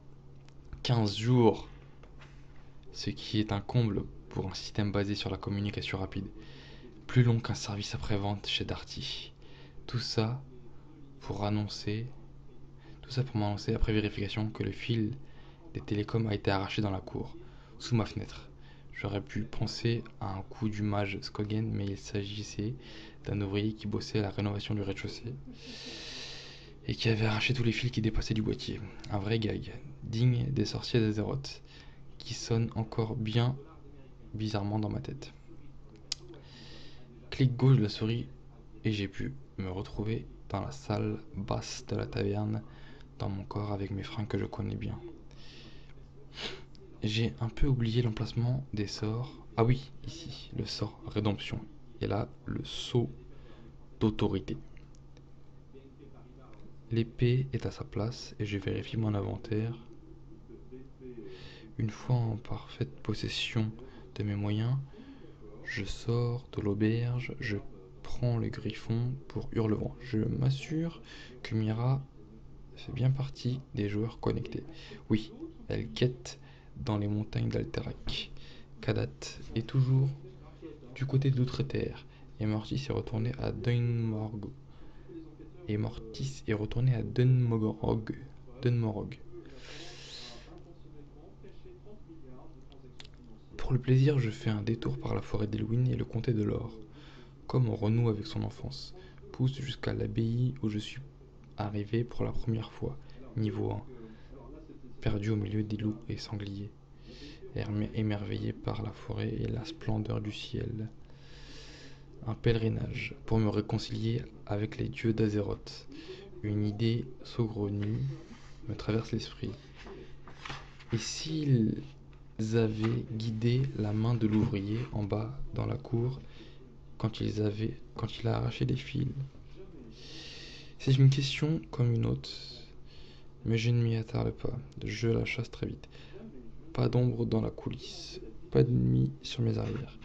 15 jours, ce qui est un comble pour un système basé sur la communication rapide, plus long qu'un service après-vente chez Darty. Tout ça pour annoncer, tout ça pour m'annoncer après vérification que le fil des télécoms a été arraché dans la cour, sous ma fenêtre. J'aurais pu penser à un coup du mage Skogen, mais il s'agissait d'un ouvrier qui bossait à la rénovation du rez-de-chaussée et qui avait arraché tous les fils qui dépassaient du boîtier. Un vrai gag, digne des sorciers d'Azeroth, qui sonne encore bien bizarrement dans ma tête. Clic gauche de la souris et j'ai pu me retrouver dans la salle basse de la taverne, dans mon corps avec mes fringues que je connais bien. J'ai un peu oublié l'emplacement des sorts. Ah oui, ici, le sort rédemption. Et là, le saut d'autorité. L'épée est à sa place et je vérifie mon inventaire. Une fois en parfaite possession de mes moyens, je sors de l'auberge, je prends le griffon pour Hurlevent. Je m'assure que Mira fait bien partie des joueurs connectés. Oui, elle quête dans les montagnes d'Alterac. Kadat est toujours du côté d'Outre-Terre et Morty s'est retourné à Dunmorg et Mortis est retourné à Dunmorog. Pour le plaisir, je fais un détour par la forêt d'Elwyn et le comté de l'Or, comme on renoue avec son enfance. Pousse jusqu'à l'abbaye où je suis arrivé pour la première fois, niveau 1. perdu au milieu des loups et sangliers, émerveillé par la forêt et la splendeur du ciel. Un pèlerinage pour me réconcilier avec les dieux d'Azeroth. Une idée saugrenue me traverse l'esprit. Et s'ils avaient guidé la main de l'ouvrier en bas dans la cour quand, ils avaient, quand il a arraché les fils C'est une question comme une autre, mais je ne m'y attarde pas. Je la chasse très vite. Pas d'ombre dans la coulisse, pas d'ennemi sur mes arrières.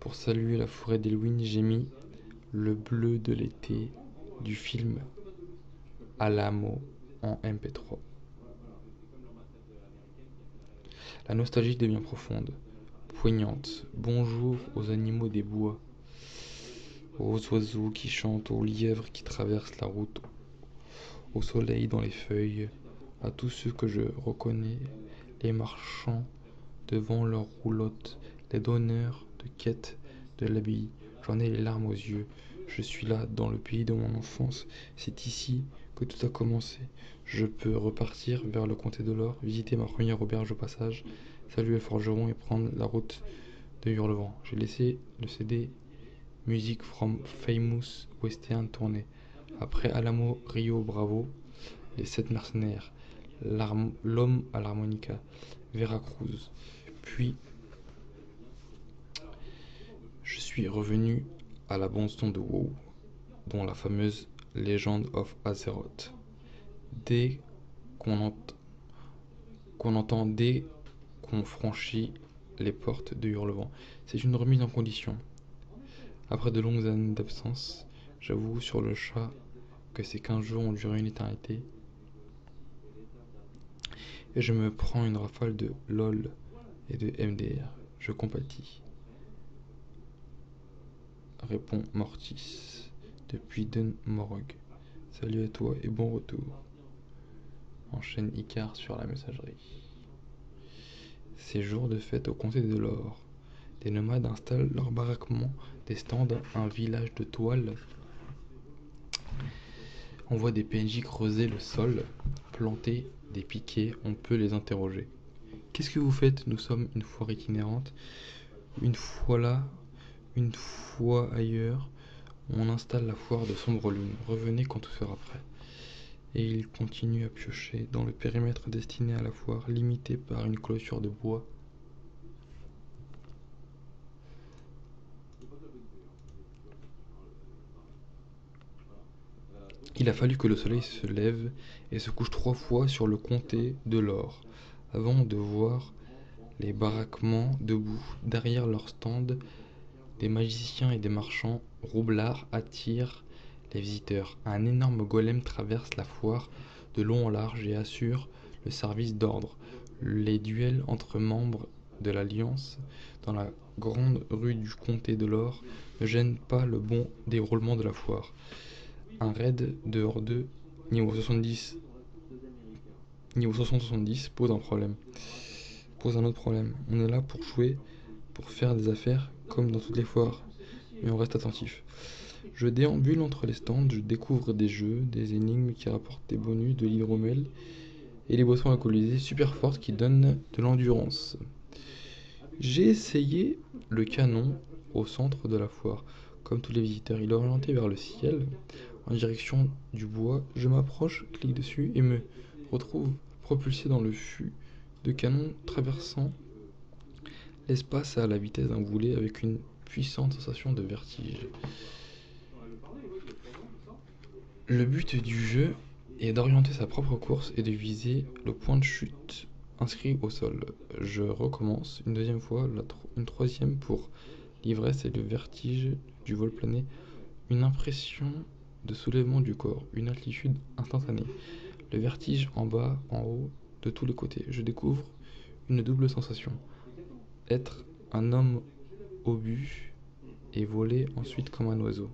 Pour saluer la forêt d'Elwyn, j'ai mis le bleu de l'été du film Alamo en MP3. La nostalgie devient profonde, poignante. Bonjour aux animaux des bois, aux oiseaux qui chantent, aux lièvres qui traversent la route, au soleil dans les feuilles, à tous ceux que je reconnais, les marchands devant leur roulotte, les donneurs de quête de l'abbaye. J'en ai les larmes aux yeux. Je suis là, dans le pays de mon enfance. C'est ici que tout a commencé. Je peux repartir vers le comté de l'Or, visiter ma première auberge au passage, saluer forgeron et prendre la route de Hurlevent. J'ai laissé le CD Music from Famous Western tourner. Après Alamo, Rio Bravo, Les Sept Mercenaires, L'Homme à l'harmonica, Veracruz. Puis, je suis revenu à la bande-son de WoW, dont la fameuse Legend of Azeroth dès qu'on entend dès qu'on franchit les portes de Hurlevent. C'est une remise en condition. Après de longues années d'absence, j'avoue sur le chat que ces 15 jours ont duré une éternité. Et je me prends une rafale de LOL et de MDR. Je compatis. Répond Mortis depuis Dunmorog. Salut à toi et bon retour enchaîne Icar sur la messagerie. Ces jours de fête au comté de l'Or, des nomades installent leur baraquement, des stands, un village de toile. On voit des PNJ creuser le sol, planter des piquets, on peut les interroger. Qu'est-ce que vous faites? Nous sommes une foire itinérante. Une fois là, une fois ailleurs, on installe la foire de sombre lune. Revenez quand tout sera prêt et il continue à piocher dans le périmètre destiné à la foire, limité par une clôture de bois. Il a fallu que le soleil se lève et se couche trois fois sur le comté de l'or, avant de voir les baraquements debout. Derrière leur stand, des magiciens et des marchands roublards attirent les visiteurs. Un énorme golem traverse la foire de long en large et assure le service d'ordre. Les duels entre membres de l'Alliance dans la grande rue du Comté de l'Or ne gênent pas le bon déroulement de la foire. Un raid de hors 2 niveau 70 niveau 670 pose un problème. Pose un autre problème. On est là pour jouer, pour faire des affaires comme dans toutes les foires, mais on reste attentif. Je déambule entre les stands, je découvre des jeux, des énigmes qui rapportent des bonus, de l'hydromel et les boissons alcoolisées super fortes qui donnent de l'endurance. J'ai essayé le canon au centre de la foire. Comme tous les visiteurs, il est orienté vers le ciel, en direction du bois. Je m'approche, clique dessus et me retrouve propulsé dans le fût de canon traversant l'espace à la vitesse d'un boulet avec une puissante sensation de vertige. Le but du jeu est d'orienter sa propre course et de viser le point de chute inscrit au sol. Je recommence une deuxième fois, une troisième pour l'ivresse et le vertige du vol plané, une impression de soulèvement du corps, une altitude instantanée, le vertige en bas, en haut, de tous les côtés. Je découvre une double sensation. Être un homme obus et voler ensuite comme un oiseau.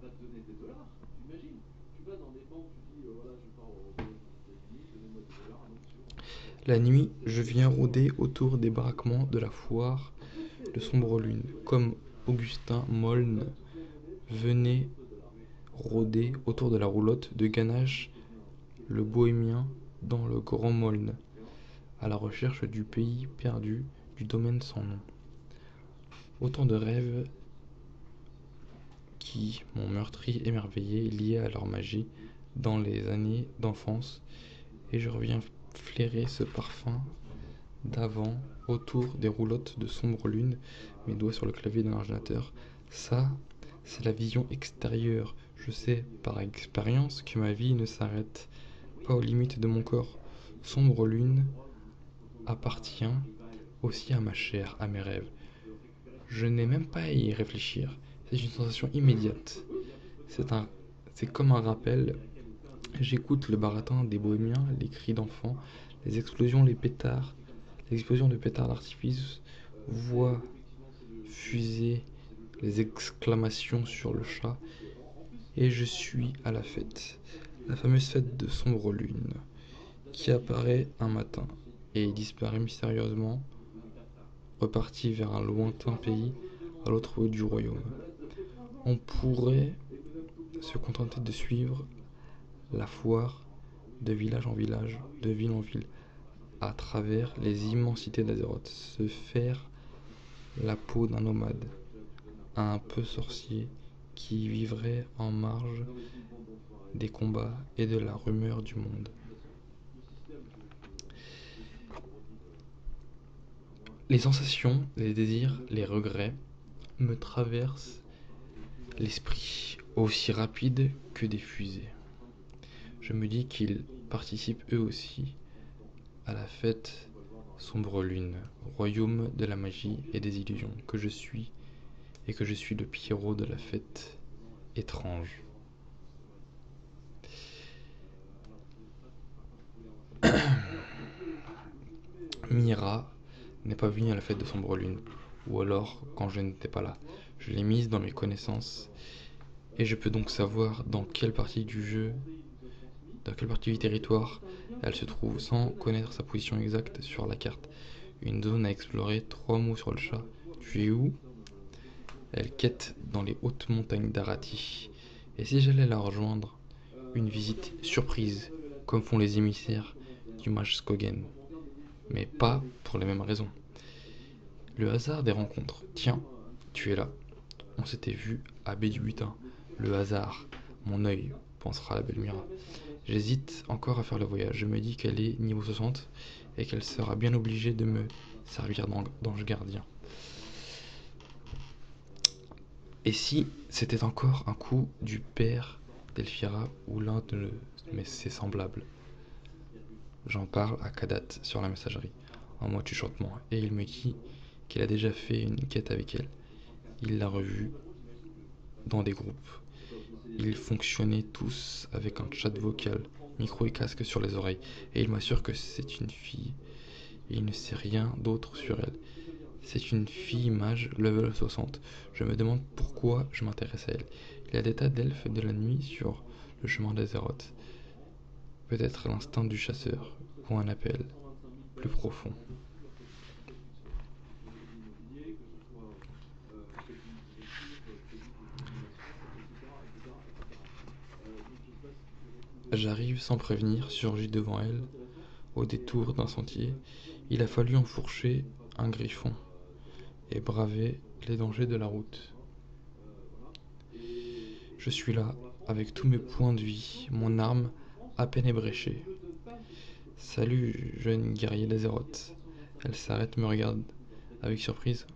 La nuit, je viens rôder autour des baraquements de la foire de sombre lune, comme Augustin Molne venait rôder autour de la roulotte de Ganache, le bohémien, dans le Grand Molne. à la recherche du pays perdu, du domaine sans nom. Autant de rêves qui m'ont meurtri émerveillé, liés à leur magie dans les années d'enfance, et je reviens flairer ce parfum d'avant autour des roulottes de sombre lune, mes doigts sur le clavier d'un ordinateur. Ça, c'est la vision extérieure. Je sais par expérience que ma vie ne s'arrête pas aux limites de mon corps. Sombre lune appartient aussi à ma chair, à mes rêves. Je n'ai même pas à y réfléchir. C'est une sensation immédiate. C'est comme un rappel. J'écoute le baratin des bohémiens, les cris d'enfants, les explosions, les pétards, l'explosion de pétards d'artifice, voix fusées, les exclamations sur le chat. Et je suis à la fête, la fameuse fête de sombre lune, qui apparaît un matin et disparaît mystérieusement, reparti vers un lointain pays à l'autre bout du royaume. On pourrait se contenter de suivre la foire de village en village, de ville en ville, à travers les immensités d'Azeroth, se faire la peau d'un nomade, un peu sorcier qui vivrait en marge des combats et de la rumeur du monde. Les sensations, les désirs, les regrets me traversent l'esprit aussi rapide que des fusées. Je me dis qu'ils participent eux aussi à la fête sombre lune, royaume de la magie et des illusions, que je suis et que je suis le Pierrot de la fête étrange. Mira n'est pas venue à la fête de sombre lune, ou alors quand je n'étais pas là. Je l'ai mise dans mes connaissances et je peux donc savoir dans quelle partie du jeu, dans quelle partie du territoire elle se trouve sans connaître sa position exacte sur la carte. Une zone à explorer, trois mots sur le chat. Tu es où? Elle quête dans les hautes montagnes d'Arati. Et si j'allais la rejoindre? Une visite surprise, comme font les émissaires du mage Skogen. Mais pas pour les mêmes raisons. Le hasard des rencontres. Tiens, tu es là. On s'était vu à baie du Butin. Le hasard, mon œil, pensera la belle. J'hésite encore à faire le voyage. Je me dis qu'elle est niveau 60 et qu'elle sera bien obligée de me servir d'ange gardien. Et si c'était encore un coup du père d'Elfira ou l'un de ses semblables? J'en parle à Kadat sur la messagerie, en mode chuchotement, et il me dit qu'il a déjà fait une quête avec elle. Il l'a revue dans des groupes. Ils fonctionnaient tous avec un chat vocal, micro et casque sur les oreilles, et il m'assure que c'est une fille. Il ne sait rien d'autre sur elle. C'est une fille mage level 60. Je me demande pourquoi je m'intéresse à elle. Il y a des tas d'elfes de la nuit sur le chemin d'Azeroth. Peut-être l'instinct du chasseur, ou un appel plus profond. J'arrive sans prévenir, surgis devant elle, au détour d'un sentier. Il a fallu enfourcher un griffon et braver les dangers de la route. Je suis là, avec tous mes points de vie, mon arme à peine ébréchée. Salut, jeune guerrier d'Azeroth. Elle s'arrête, me regarde avec surprise.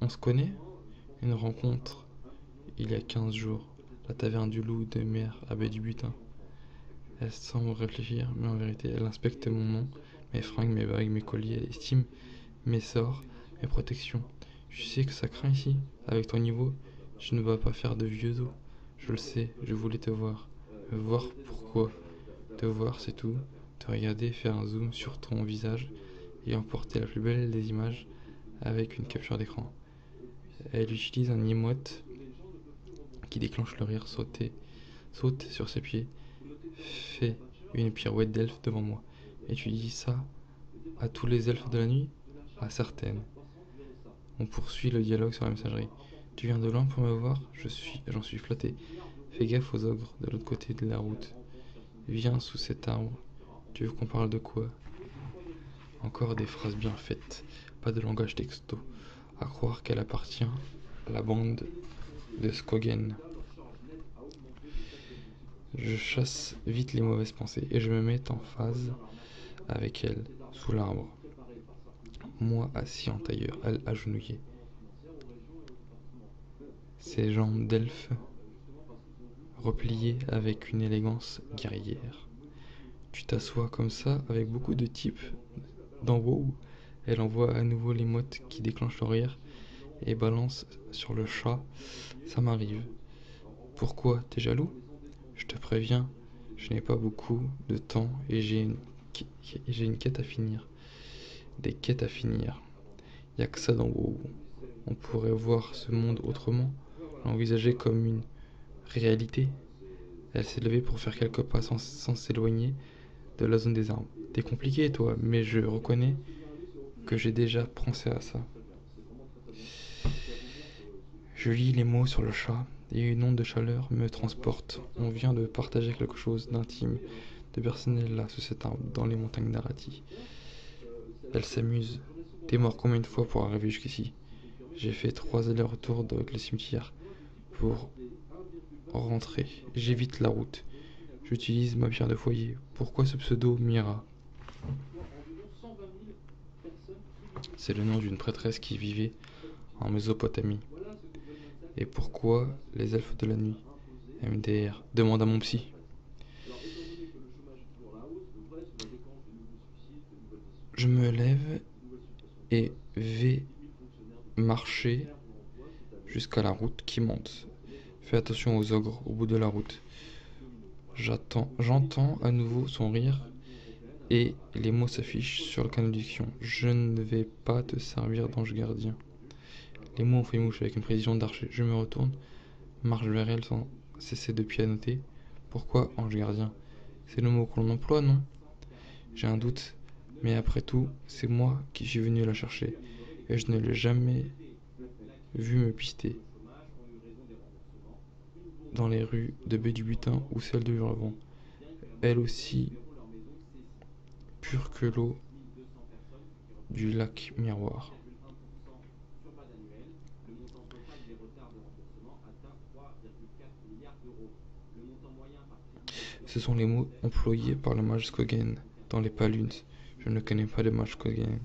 On se connaît? Une rencontre il y a quinze jours la taverne du loup de mer à du butin. Elle semble réfléchir, mais en vérité, elle inspecte mon nom, mes fringues, mes bagues, mes colliers, elle estime mes sorts, mes protections. Je sais que ça craint ici? Avec ton niveau, je ne vais pas faire de vieux os. Je le sais, je voulais te voir. Voir pourquoi Te voir, c'est tout. Te regarder, faire un zoom sur ton visage et emporter la plus belle des images avec une capture d'écran. Elle utilise un emote qui déclenche le rire sauté, saute sur ses pieds, fait une pirouette d'elfe devant moi. Et tu dis ça à tous les elfes de la nuit? À certaines. On poursuit le dialogue sur la messagerie. Tu viens de loin pour me voir Je suis, j'en suis flatté. Fais gaffe aux ogres de l'autre côté de la route. Viens sous cet arbre. Tu veux qu'on parle de quoi? Encore des phrases bien faites, pas de langage texto. À croire qu'elle appartient à la bande de Skogen. Je chasse vite les mauvaises pensées et je me mets en phase avec elle, sous l'arbre. Moi assis en tailleur, elle agenouillée. Ses jambes d'elfe repliées avec une élégance guerrière. Tu t'assois comme ça avec beaucoup de types d'en haut. Elle envoie à nouveau les mottes qui déclenchent le rire et balance sur le chat. Ça m'arrive. Pourquoi T'es jaloux? Je te préviens, je n'ai pas beaucoup de temps et j'ai une, une quête à finir. Des quêtes à finir. Y a que ça dans WoW. On pourrait voir ce monde autrement, l'envisager comme une réalité. Elle s'est levée pour faire quelques pas sans s'éloigner de la zone des armes. T'es compliqué, toi, mais je reconnais que j'ai déjà pensé à ça. Je lis les mots sur le chat et une onde de chaleur me transporte. On vient de partager quelque chose d'intime, de personnel là, sous cet arbre, dans les montagnes d'Arati. Elle s'amuse. T'es mort combien de fois pour arriver jusqu'ici? J'ai fait trois allers-retours avec le cimetière pour rentrer. J'évite la route. J'utilise ma pierre de foyer. Pourquoi ce pseudo Mira? C'est le nom d'une prêtresse qui vivait en Mésopotamie. Et pourquoi les elfes de la nuit MDR. Demande à mon psy? Je me lève et vais marcher jusqu'à la route qui monte. Fais attention aux ogres au bout de la route. J'attends, j'entends à nouveau son rire et les mots s'affichent sur le canal d'audition. Je ne vais pas te servir d'ange gardien. Les mots ont fait mouche avec une précision d'archer. Je me retourne, marche vers elle sans cesser de pianoter. Pourquoi ange gardien? C'est le mot qu'on emploie, non? J'ai un doute, mais après tout, c'est moi qui suis venu la chercher et je ne l'ai jamais vu me pister dans les rues de Butin ou celle de Hurlevent, elle aussi pure que l'eau du lac Miroir. Ce sont les mots employés par le mage Skogen dans les Palunes. Je ne connais pas le mage Skogen.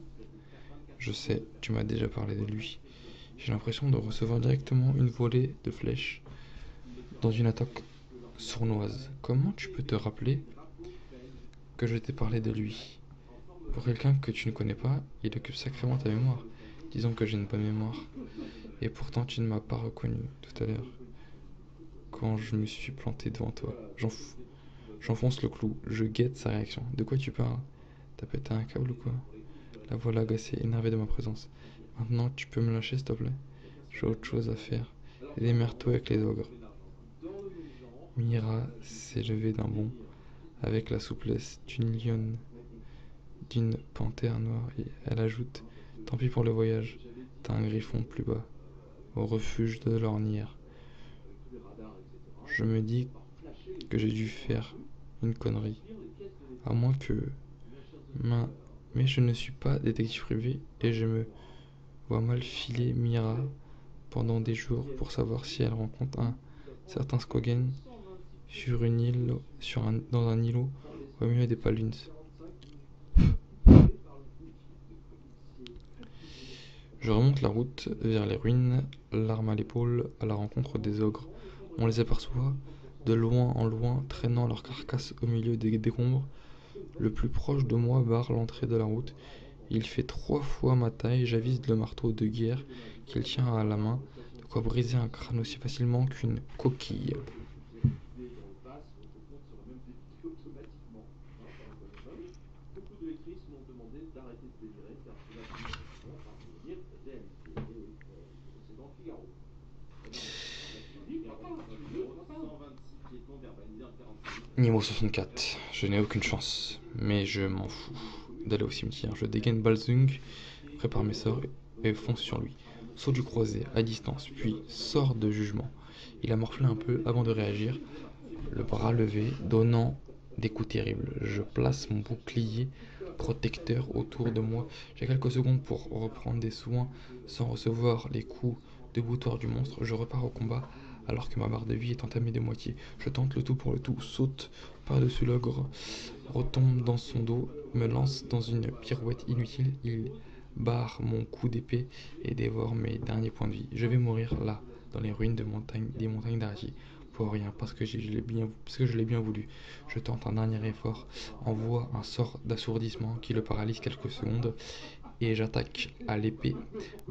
Je sais, tu m'as déjà parlé de lui. J'ai l'impression de recevoir directement une volée de flèches dans une attaque sournoise. Comment tu peux te rappeler que je t'ai parlé de lui? Pour quelqu'un que tu ne connais pas, il occupe sacrément ta mémoire. Disons que j'ai une bonne mémoire. Et pourtant, tu ne m'as pas reconnu tout à l'heure. Quand je me suis planté devant toi, j'enfonce le clou, je guette sa réaction. De quoi tu parles? T'as pété un câble ou quoi? La voilà agacée, énervée de ma présence. Maintenant, tu peux me lâcher, s'il te plaît? J'ai autre chose à faire. Démerde-toi avec les ogres. Mira levée d'un bond, avec la souplesse d'une lionne, d'une panthère noire, et elle ajoute Tant pis pour le voyage, t'as un griffon plus bas, au refuge de l'ornière. Je me dis que j'ai dû faire une connerie, à moins que. Mais je ne suis pas détective privé et je me vois mal filer Mira pendant des jours pour savoir si elle rencontre un certain Skogen sur une île, sur un, dans un îlot au milieu des palunes. Je remonte la route vers les ruines, l'arme à l'épaule, à la rencontre des ogres. On les aperçoit de loin en loin, traînant leurs carcasses au milieu des décombres. Le plus proche de moi barre l'entrée de la route. Il fait trois fois ma taille, j'avise le marteau de guerre qu'il tient à la main, de quoi briser un crâne aussi facilement qu'une coquille. Niveau 64, je n'ai aucune chance, mais je m'en fous d'aller au cimetière. Je dégaine Balzung, prépare mes sorts et fonce sur lui. Saut du croisé à distance, puis sort de jugement. Il a morflé un peu avant de réagir, le bras levé, donnant des coups terribles. Je place mon bouclier protecteur autour de moi. J'ai quelques secondes pour reprendre des soins sans recevoir les coups de boutoir du monstre. Je repars au combat alors que ma barre de vie est entamée de moitié. Je tente le tout pour le tout, saute par-dessus l'ogre, retombe dans son dos, me lance dans une pirouette inutile. Il barre mon coup d'épée et dévore mes derniers points de vie. Je vais mourir là, dans les ruines de montagne, des montagnes d'Argy. Pour rien, parce que, je l'ai bien, voulu. Je tente un dernier effort, envoie un sort d'assourdissement qui le paralyse quelques secondes et j'attaque à l'épée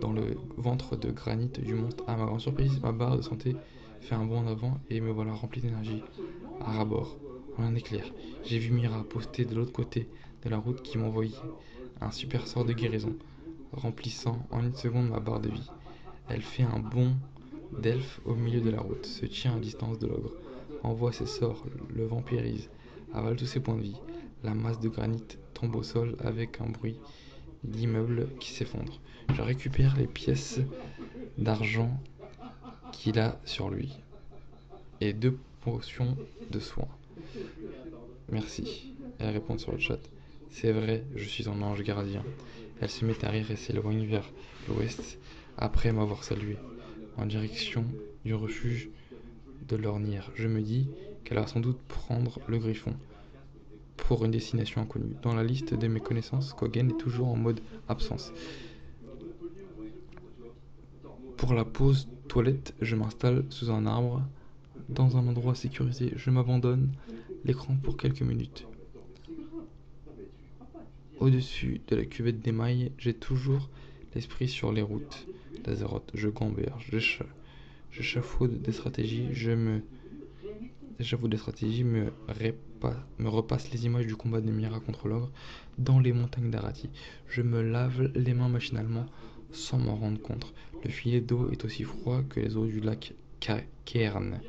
dans le ventre de granit du mont. À ma grande surprise, ma barre de santé fait un bond en avant et me voilà rempli d'énergie. À rabord, en un éclair, j'ai vu Mira poster de l'autre côté de la route qui m'envoyait un super sort de guérison, remplissant en une seconde ma barre de vie. Elle fait un bond d'elfe au milieu de la route, se tient à distance de l'ogre, envoie ses sorts, le vampirise, avale tous ses points de vie. La masse de granit tombe au sol avec un bruit d'immeuble qui s'effondre. Je récupère les pièces d'argent qu'il a sur lui et deux potions de soins. Merci. Elle répond sur le chat. C'est vrai, je suis un ange gardien. Elle se met à rire et s'éloigne vers l'ouest après m'avoir salué en direction du refuge de l'ornière. Je me dis qu'elle va sans doute prendre le griffon pour une destination inconnue. Dans la liste de mes connaissances, Kogen est toujours en mode absence. Pour la pause je m'installe sous un arbre, dans un endroit sécurisé. Je m'abandonne l'écran pour quelques minutes. Au-dessus de la cuvette d'émail, j'ai toujours l'esprit sur les routes d'Azeroth. Je gamberge, je, j'échafaude des stratégies, je me j'avoue des stratégies, me, me repasse les images du combat de Mira contre l'ogre dans les montagnes d'Arati. Je me lave les mains machinalement sans m'en rendre compte. Le filet d'eau est aussi froid que les eaux du lac Cairn.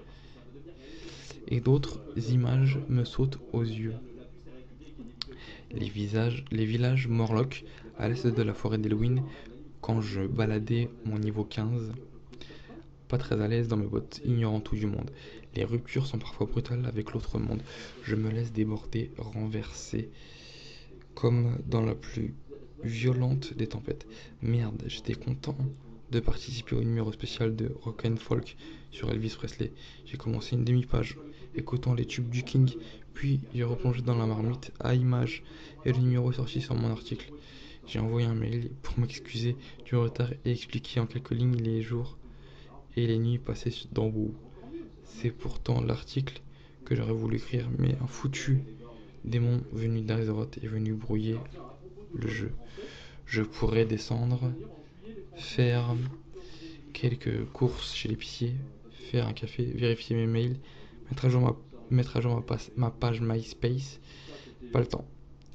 Et d'autres images me sautent aux yeux. Les, visages, les villages Morlock à l'est de la forêt d'Elwyn quand je baladais mon niveau 15. Pas très à l'aise dans mes bottes, ignorant tout du monde. Les ruptures sont parfois brutales avec l'autre monde. Je me laisse déborder, renverser, comme dans la plus violente des tempêtes. Merde, j'étais content de participer au numéro spécial de Rock and Folk sur Elvis Presley. J'ai commencé une demi-page, écoutant les tubes du King, puis j'ai replongé dans la marmite à image et le numéro sorti sur mon article. J'ai envoyé un mail pour m'excuser du retard et expliquer en quelques lignes les jours et les nuits passées dans WoW. C'est pourtant l'article que j'aurais voulu écrire, mais un foutu démon venu d'Azeroth est venu brouiller le jeu. Je pourrais descendre, faire quelques courses chez l'épicier, faire un café, vérifier mes mails, mettre à jour ma, mettre à jour ma, ma page MySpace. Pas le temps.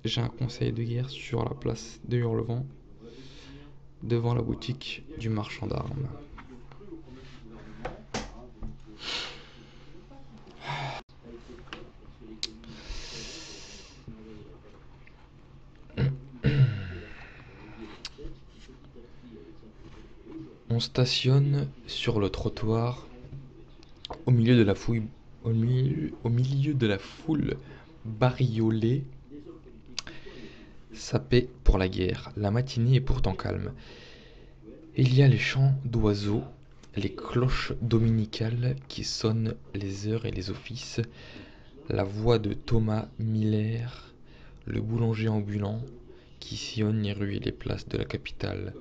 J'ai un conseil de guerre sur la place de Hurlevent, devant la boutique du marchand d'armes. On stationne sur le trottoir au milieu de la foule bariolée sapée pour la guerre. La matinée est pourtant calme. Il y a les chants d'oiseaux, les cloches dominicales qui sonnent les heures et les offices, la voix de Thomas Miller, le boulanger ambulant qui sillonne les rues et les places de la capitale,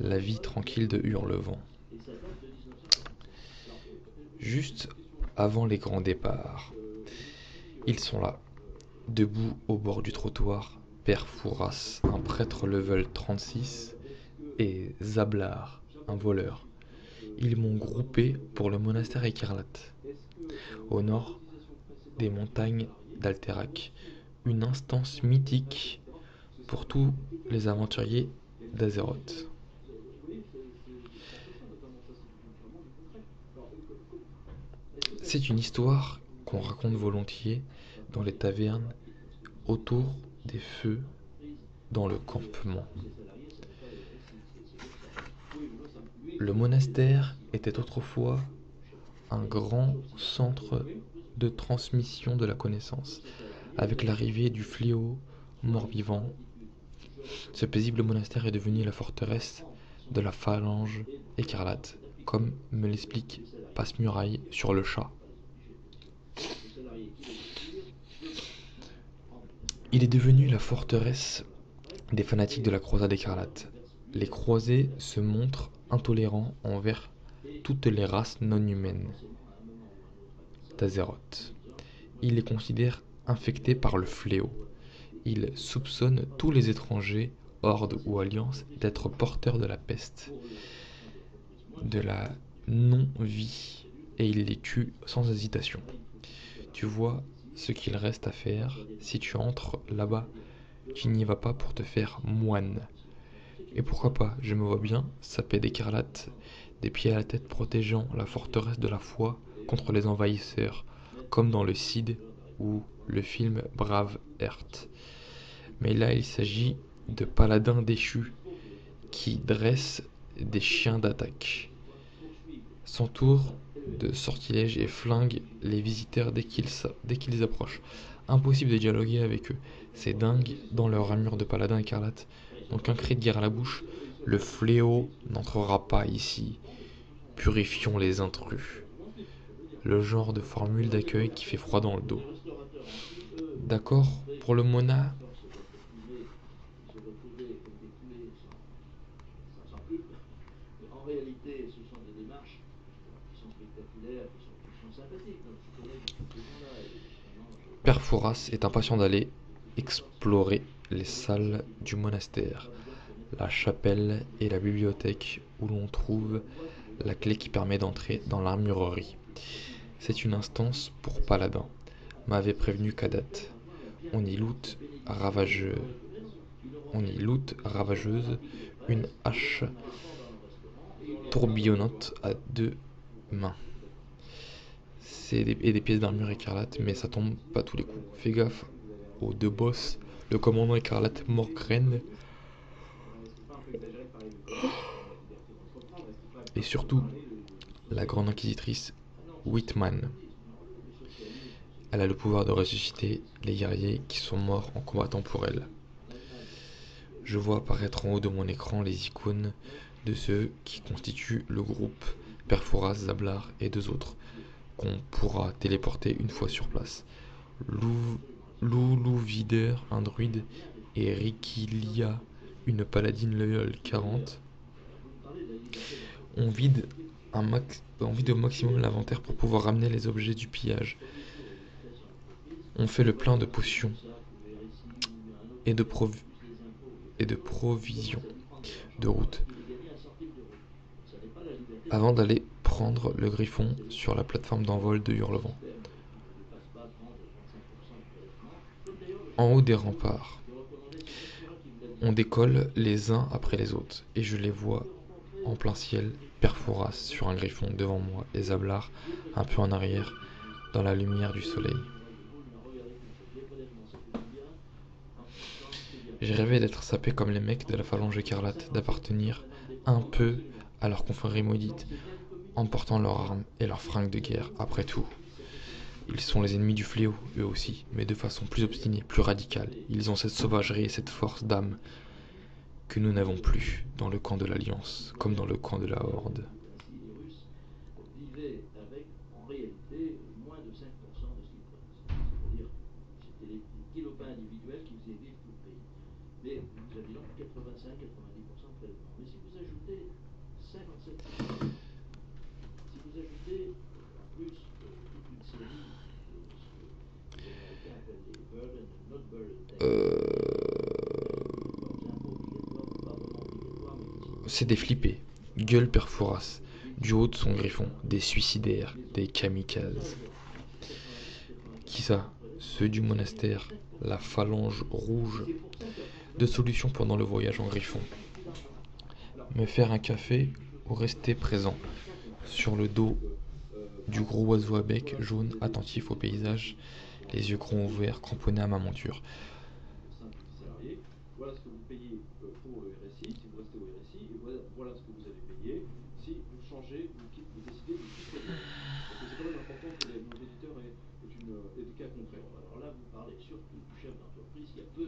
la vie tranquille de Hurlevent. Juste avant les grands départs, ils sont là, debout au bord du trottoir, Père Fouras, un prêtre level 36, et Zablar, un voleur. Ils m'ont groupé pour le monastère écarlate, au nord des montagnes d'Alterac, une instance mythique pour tous les aventuriers d'Azeroth. C'est une histoire qu'on raconte volontiers dans les tavernes autour des feux dans le campement. Le monastère était autrefois un grand centre de transmission de la connaissance. Avec l'arrivée du fléau mort-vivant, ce paisible monastère est devenu la forteresse de la phalange écarlate, comme me l'explique Passe-Muraille sur le chat. Il est devenu la forteresse des fanatiques de la croisade écarlate. Les croisés se montrent intolérants envers toutes les races non humaines d'Azeroth. Ils les considèrent infectés par le fléau. Ils soupçonnent tous les étrangers, hordes ou alliances d'être porteurs de la peste, de la non-vie, et ils les tuent sans hésitation. Tu vois ce qu'il reste à faire si tu entres là-bas. Tu n'y vas pas pour te faire moine. Et pourquoi pas, je me vois bien, sapé d'écarlate, des pieds à la tête protégeant la forteresse de la foi contre les envahisseurs, comme dans le Cid ou le film Brave Heart. Mais là, il s'agit de paladins déchus qui dressent des chiens d'attaque, s'entourent de sortilèges et flinguent les visiteurs dès qu'ils approchent. Impossible de dialoguer avec eux. C'est dingue dans leur armure de paladin écarlate. Donc un cri de guerre à la bouche. Le fléau n'entrera pas ici. Purifions les intrus. Le genre de formule d'accueil qui fait froid dans le dos. D'accord Pour le Mona Père Fouras est impatient d'aller explorer les salles du monastère, la chapelle et la bibliothèque où l'on trouve la clé qui permet d'entrer dans l'armurerie. C'est une instance pour paladins, m'avait prévenu Kadat. On y loot ravageuse une hache tourbillonnante à deux mains et des pièces d'armure écarlate, mais ça tombe pas tous les coups. Fais gaffe aux deux boss, le commandant écarlate Morgren. Et surtout, la grande inquisitrice Whitman. Elle a le pouvoir de ressusciter les guerriers qui sont morts en combattant pour elle. Je vois apparaître en haut de mon écran les icônes de ceux qui constituent le groupe Perforas, Zablar et deux autres qu'on pourra téléporter une fois sur place. Loulou Vider, un druide, et Rikilia, une paladine level 40. On vide, un max, on vide au maximum l'inventaire pour pouvoir ramener les objets du pillage. On fait le plein de potions et de, et de provisions de route avant d'aller prendre le griffon sur la plateforme d'envol de Hurlevent. En haut des remparts, on décolle les uns après les autres, et je les vois en plein ciel, Perforas sur un griffon devant moi et Zablar un peu en arrière, dans la lumière du soleil. J'ai rêvé d'être sapé comme les mecs de la phalange écarlate, d'appartenir un peu à leur confrérie maudite, emportant leurs armes et leurs fringues de guerre, après tout. Ils sont les ennemis du fléau, eux aussi, mais de façon plus obstinée, plus radicale. Ils ont cette sauvagerie et cette force d'âme que nous n'avons plus dans le camp de l'Alliance, comme dans le camp de la Horde. C'est des flippés, gueule perforas, du haut de son griffon, des suicidaires, des kamikazes. Qui ça? Ceux du monastère, la phalange rouge. De solutions pendant le voyage en griffon. Me faire un café ou rester présent sur le dos du gros oiseau à bec jaune attentif au paysage, les yeux grands ouverts cramponnés à ma monture.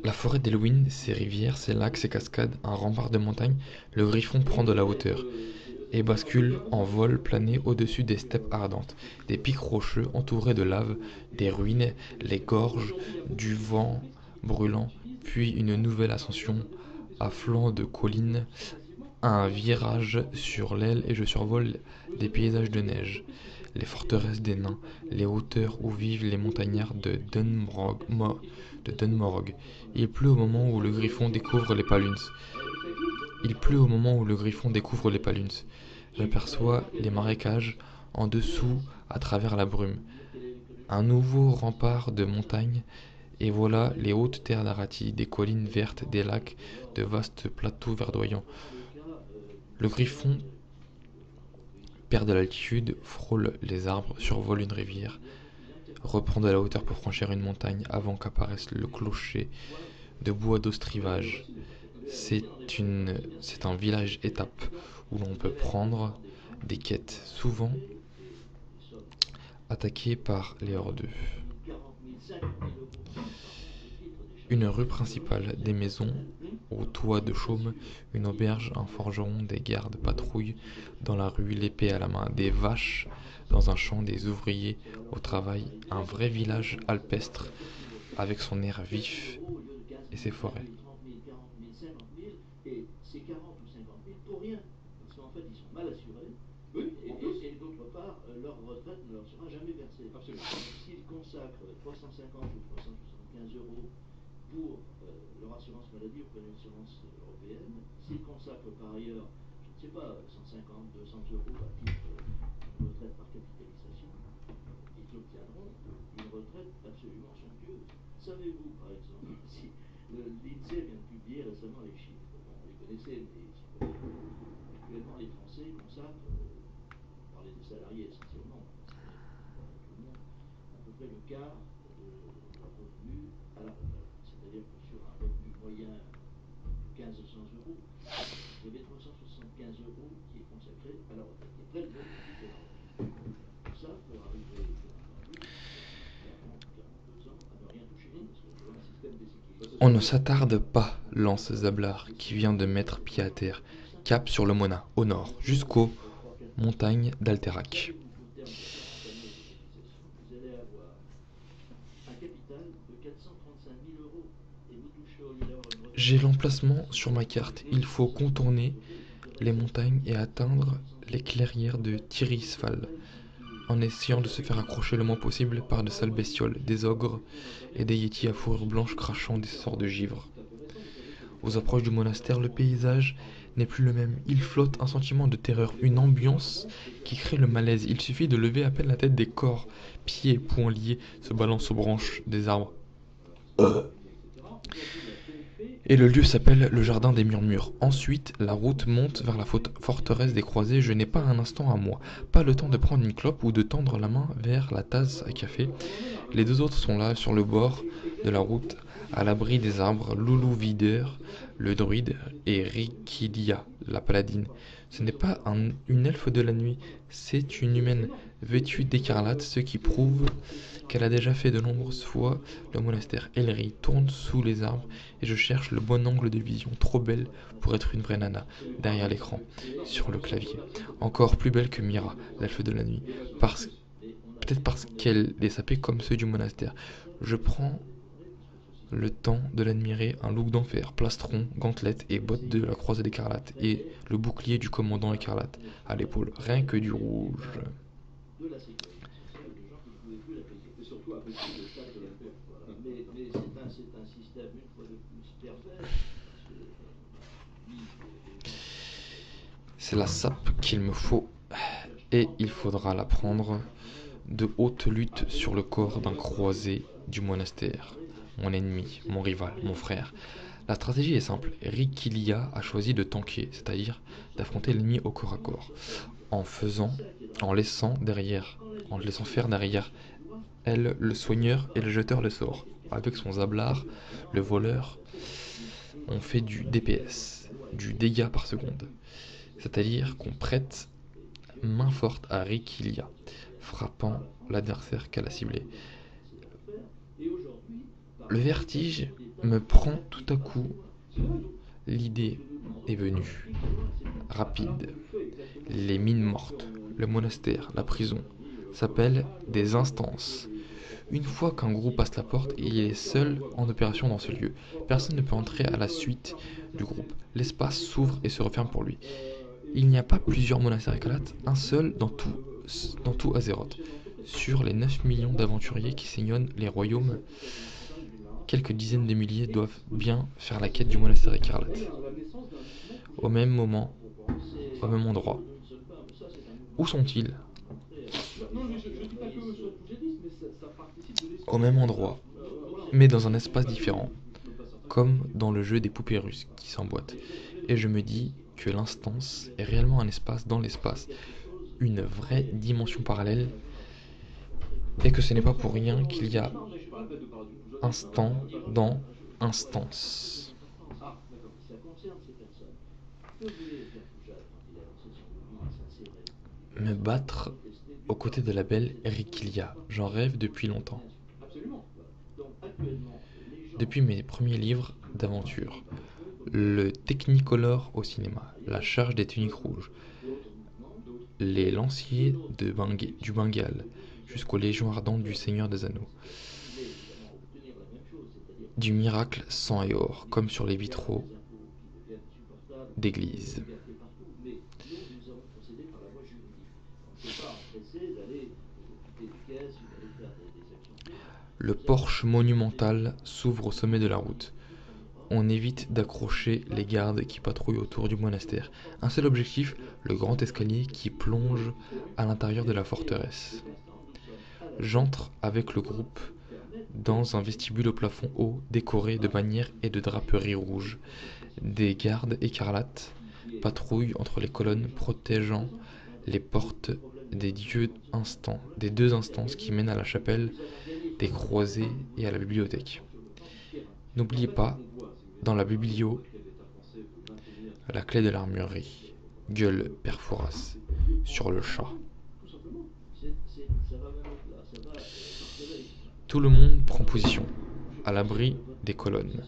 La forêt d'Elwyn, ses rivières, ses lacs, ses cascades, un rempart de montagne, le griffon prend de la hauteur et bascule en vol plané au-dessus des steppes ardentes, des pics rocheux entourés de lave, des ruines, les gorges, du vent brûlant, puis une nouvelle ascension à flanc de collines, un virage sur l'aile et je survole des paysages de neige, les forteresses des nains, les hauteurs où vivent les montagnards de Il pleut au moment où le griffon découvre les paluns. Il pleut au moment où le griffon découvre les paluns. J'aperçois les marécages en dessous à travers la brume. Un nouveau rempart de montagnes, et voilà les hautes terres d'Arati, des collines vertes, des lacs, de vastes plateaux verdoyants. Le griffon perd de l'altitude, frôle les arbres, survole une rivière, reprend de la hauteur pour franchir une montagne avant qu'apparaisse le clocher de bois d'Ostrivage. C'est un village étape où l'on peut prendre des quêtes, souvent attaquées par les hors Une rue principale, des maisons au toit de chaume, une auberge, un forgeron, des gardes patrouillent dans la rue, l'épée à la main, des vaches dans un champ, des ouvriers au travail, un vrai village alpestre avec son air vif et ses forêts. mal assurés. Oui, et, et, et d'autre part, euh, leur retraite ne leur sera jamais versée. Absolument. S'ils consacrent 350 ou 375 euros pour euh, leur assurance maladie auprès d'une assurance européenne, s'ils consacrent par ailleurs, je ne sais pas, 150, 200 euros à titre d'une retraite par capitalisation, ils obtiendront une retraite absolument somptueuse. Savez-vous, par exemple, si l'INSEE vient de publier récemment les chiffres, bon, vous les connaissez, mais actuellement les Français consacrent, euh, parler des salariés essentiellement, tout le monde, à peu près le quart de leur revenu à la retraite. C'est-à-dire que sur un revenu moyen de 1500 euros, vous avez 375 euros qui est consacré à la retraite, qui est très bon Tout ça pour arriver On ne s'attarde pas, lance Zablar, qui vient de mettre pied à terre cap sur le Mona, au nord, jusqu'aux montagnes d'Alterac. J'ai l'emplacement sur ma carte. Il faut contourner les montagnes et atteindre les clairières de Tirisfal en essayant de se faire accrocher le moins possible par de sales bestioles, des ogres et des yétis à fourrure blanche crachant des sorts de givre. Aux approches du monastère, le paysage n'est plus le même. Il flotte un sentiment de terreur, une ambiance qui crée le malaise. Il suffit de lever à peine la tête des corps, pieds et poings liés, se balancent aux branches des arbres. Et le lieu s'appelle le Jardin des Murmures. Ensuite, la route monte vers la forteresse des Croisés. Je n'ai pas un instant à moi, pas le temps de prendre une clope ou de tendre la main vers la tasse à café. Les deux autres sont là, sur le bord de la route, à l'abri des arbres, Loulou Videur, le druide, et Rikidia, la paladine. Ce n'est pas une elfe de la nuit, c'est une humaine vêtue d'écarlate, ce qui prouve qu'elle a déjà fait de nombreuses fois le monastère. Ellery tourne sous les arbres et je cherche le bon angle de vision, trop belle pour être une vraie nana, derrière l'écran, sur le clavier. Encore plus belle que Mira, l'elfe de la nuit, parce peut-être parce qu'elle est sapée comme ceux du monastère. Je prends le temps de l'admirer, un look d'enfer, plastron, gantelette et bottes de la croisée d'écarlate, et le bouclier du commandant écarlate à l'épaule, rien que du rouge. C'est la sape qu'il me faut, et il faudra la prendre de haute lutte sur le corps d'un croisé du monastère mon ennemi, mon rival, mon frère. La stratégie est simple. Rikilia a choisi de tanker, c'est-à-dire d'affronter l'ennemi au corps à corps, en faisant, en laissant derrière, en laissant faire derrière elle le soigneur et le jeteur de sorts. Avec son zablard, le voleur, on fait du DPS, du dégât par seconde. C'est-à-dire qu'on prête main forte à Rikilia, frappant l'adversaire qu'elle a ciblé. Le vertige me prend tout à coup. L'idée est venue. Rapide. Les mines mortes, le monastère, la prison s'appellent des instances. Une fois qu'un groupe passe la porte, il est seul en opération dans ce lieu. Personne ne peut entrer à la suite du groupe. L'espace s'ouvre et se referme pour lui. Il n'y a pas plusieurs monastères éclates, un seul dans tout, Azeroth. Sur les 9 millions d'aventuriers qui sillonnent les royaumes, quelques dizaines de milliers doivent bien faire la quête du monastère écarlate. Au même moment, au même endroit. Où sont-ils? Au même endroit, mais dans un espace différent, comme dans le jeu des poupées russes qui s'emboîtent. Et je me dis que l'instance est réellement un espace dans l'espace, une vraie dimension parallèle, et que ce n'est pas pour rien qu'il y a instant dans instance. Me battre aux côtés de la belle Rikilia, j'en rêve depuis longtemps. Depuis mes premiers livres d'aventure, le Technicolor au cinéma, la charge des tuniques rouges, les lanciers du Bengale, jusqu'aux légions ardentes du Seigneur des Anneaux. Du miracle sang et or, comme sur les vitraux d'église. Le porche monumental s'ouvre au sommet de la route. On évite d'accrocher les gardes qui patrouillent autour du monastère. Un seul objectif, le grand escalier qui plonge à l'intérieur de la forteresse. J'entre avec le groupe dans un vestibule au plafond haut décoré de bannières et de draperies rouges. Des gardes écarlates patrouillent entre les colonnes protégeant les portes des dieux instants, des deux instances qui mènent à la chapelle des croisés et à la bibliothèque. N'oubliez pas, dans la biblio, la clé de l'armurerie, gueule Perforas, sur le chat. Tout le monde prend position, à l'abri des colonnes.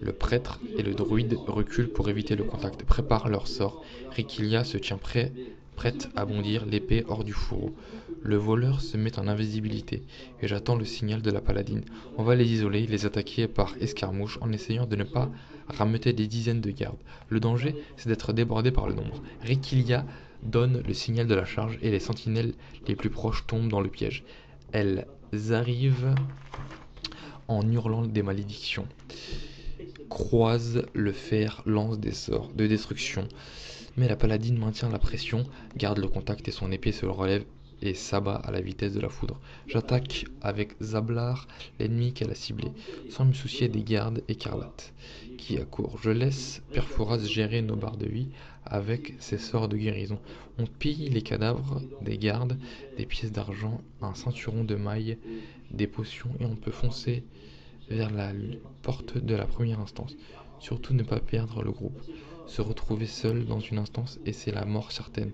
Le prêtre et le druide reculent pour éviter le contact, préparent leur sort. Rikilia se tient prêt prête à bondir, l'épée hors du fourreau. Le voleur se met en invisibilité, et j'attends le signal de la paladine. On va les isoler, les attaquer par escarmouche, en essayant de ne pas rameuter des dizaines de gardes. Le danger, c'est d'être débordé par le nombre. Rikilia donne le signal de la charge, et les sentinelles les plus proches tombent dans le piège. Elles arrivent en hurlant des malédictions. Croise le fer, lance des sorts de destruction mais la paladine maintient la pression, garde le contact et son épée se relève et s'abat à la vitesse de la foudre. J'attaque avec Zablar l'ennemi qu'elle a ciblé, sans me soucier des gardes écarlates qui accourent. Je laisse Perforas gérer nos barres de vie avec ses sorts de guérison. On pille les cadavres des gardes, des pièces d'argent, un ceinturon de mailles, des potions et on peut foncer vers la porte de la première instance. Surtout ne pas perdre le groupe se retrouver seul dans une instance et c'est la mort certaine.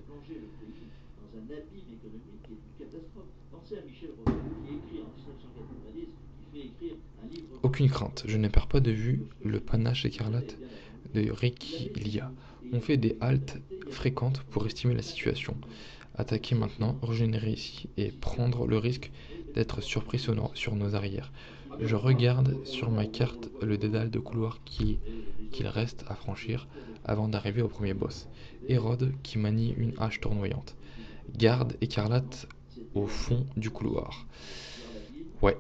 Aucune crainte, je ne perds pas de vue le panache écarlate de Ricky Lia. On fait des haltes fréquentes pour estimer la situation. Attaquer maintenant, régénérer ici et prendre le risque d'être surpris sur nos, arrières. Je regarde sur ma carte le dédale de couloir qu'il reste à franchir avant d'arriver au premier boss. Hérode qui manie une hache tournoyante. Garde écarlate au fond du couloir. Ouais,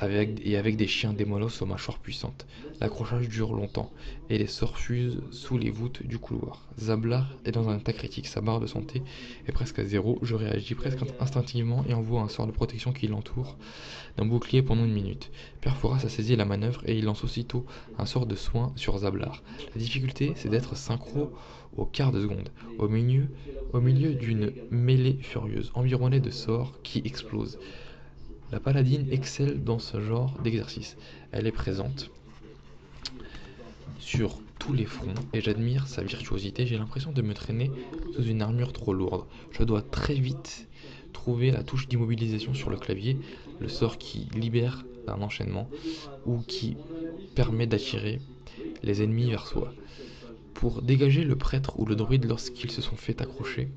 et avec des chiens démolos aux mâchoires puissantes. L'accrochage dure longtemps, et les sorts fusent sous les voûtes du couloir. Zablar est dans un état critique, sa barre de santé est presque à zéro, je réagis presque instinctivement et envoie un sort de protection qui l'entoure d'un bouclier pendant une minute. Perforas a saisi la manœuvre et il lance aussitôt un sort de soin sur Zablar. La difficulté, c'est d'être synchro au quart de seconde, au milieu, au milieu d'une mêlée furieuse, environnée de sorts qui explosent. La paladine excelle dans ce genre d'exercice. Elle est présente sur tous les fronts et j'admire sa virtuosité. J'ai l'impression de me traîner sous une armure trop lourde. Je dois très vite trouver la touche d'immobilisation sur le clavier, le sort qui libère d'un enchaînement ou qui permet d'attirer les ennemis vers soi. Pour dégager le prêtre ou le druide lorsqu'ils se sont fait accrocher,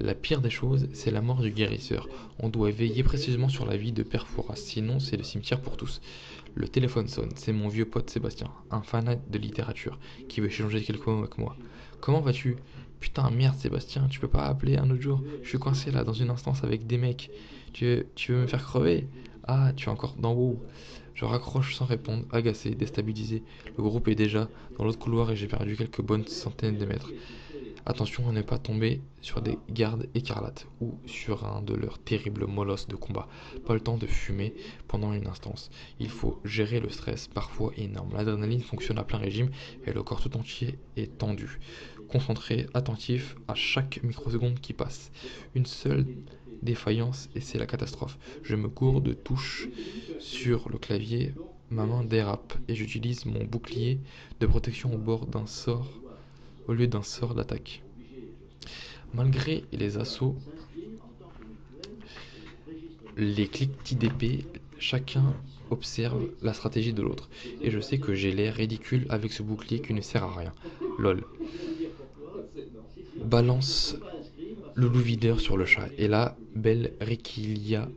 la pire des choses, c'est la mort du guérisseur. On doit veiller précisément sur la vie de Père Fouras, sinon c'est le cimetière pour tous. Le téléphone sonne, c'est mon vieux pote Sébastien, un fanat de littérature, qui veut échanger quelques mots avec moi. Comment vas-tu? Putain, merde Sébastien, tu peux pas appeler un autre jour? Je suis coincé là dans une instance avec des mecs. Tu veux, me faire crever? Ah, tu es encore dans haut. Je raccroche sans répondre, agacé, déstabilisé. Le groupe est déjà dans l'autre couloir et j'ai perdu quelques bonnes centaines de mètres. Attention à ne pas tomber sur des gardes écarlates ou sur un de leurs terribles molosses de combat. Pas le temps de fumer pendant une instance. Il faut gérer le stress, parfois énorme. L'adrénaline fonctionne à plein régime et le corps tout entier est tendu. Concentré, attentif à chaque microseconde qui passe. Une seule défaillance et c'est la catastrophe. Je me cours de touche sur le clavier, ma main dérape et j'utilise mon bouclier de protection au bord d'un sort au lieu d'un sort d'attaque. Malgré les assauts, les cliquetis d'épée, chacun observe la stratégie de l'autre. Et je sais que j'ai l'air ridicule avec ce bouclier qui ne sert à rien. Lol. Balance le loup videur sur le chat. Et là, belle Rikilia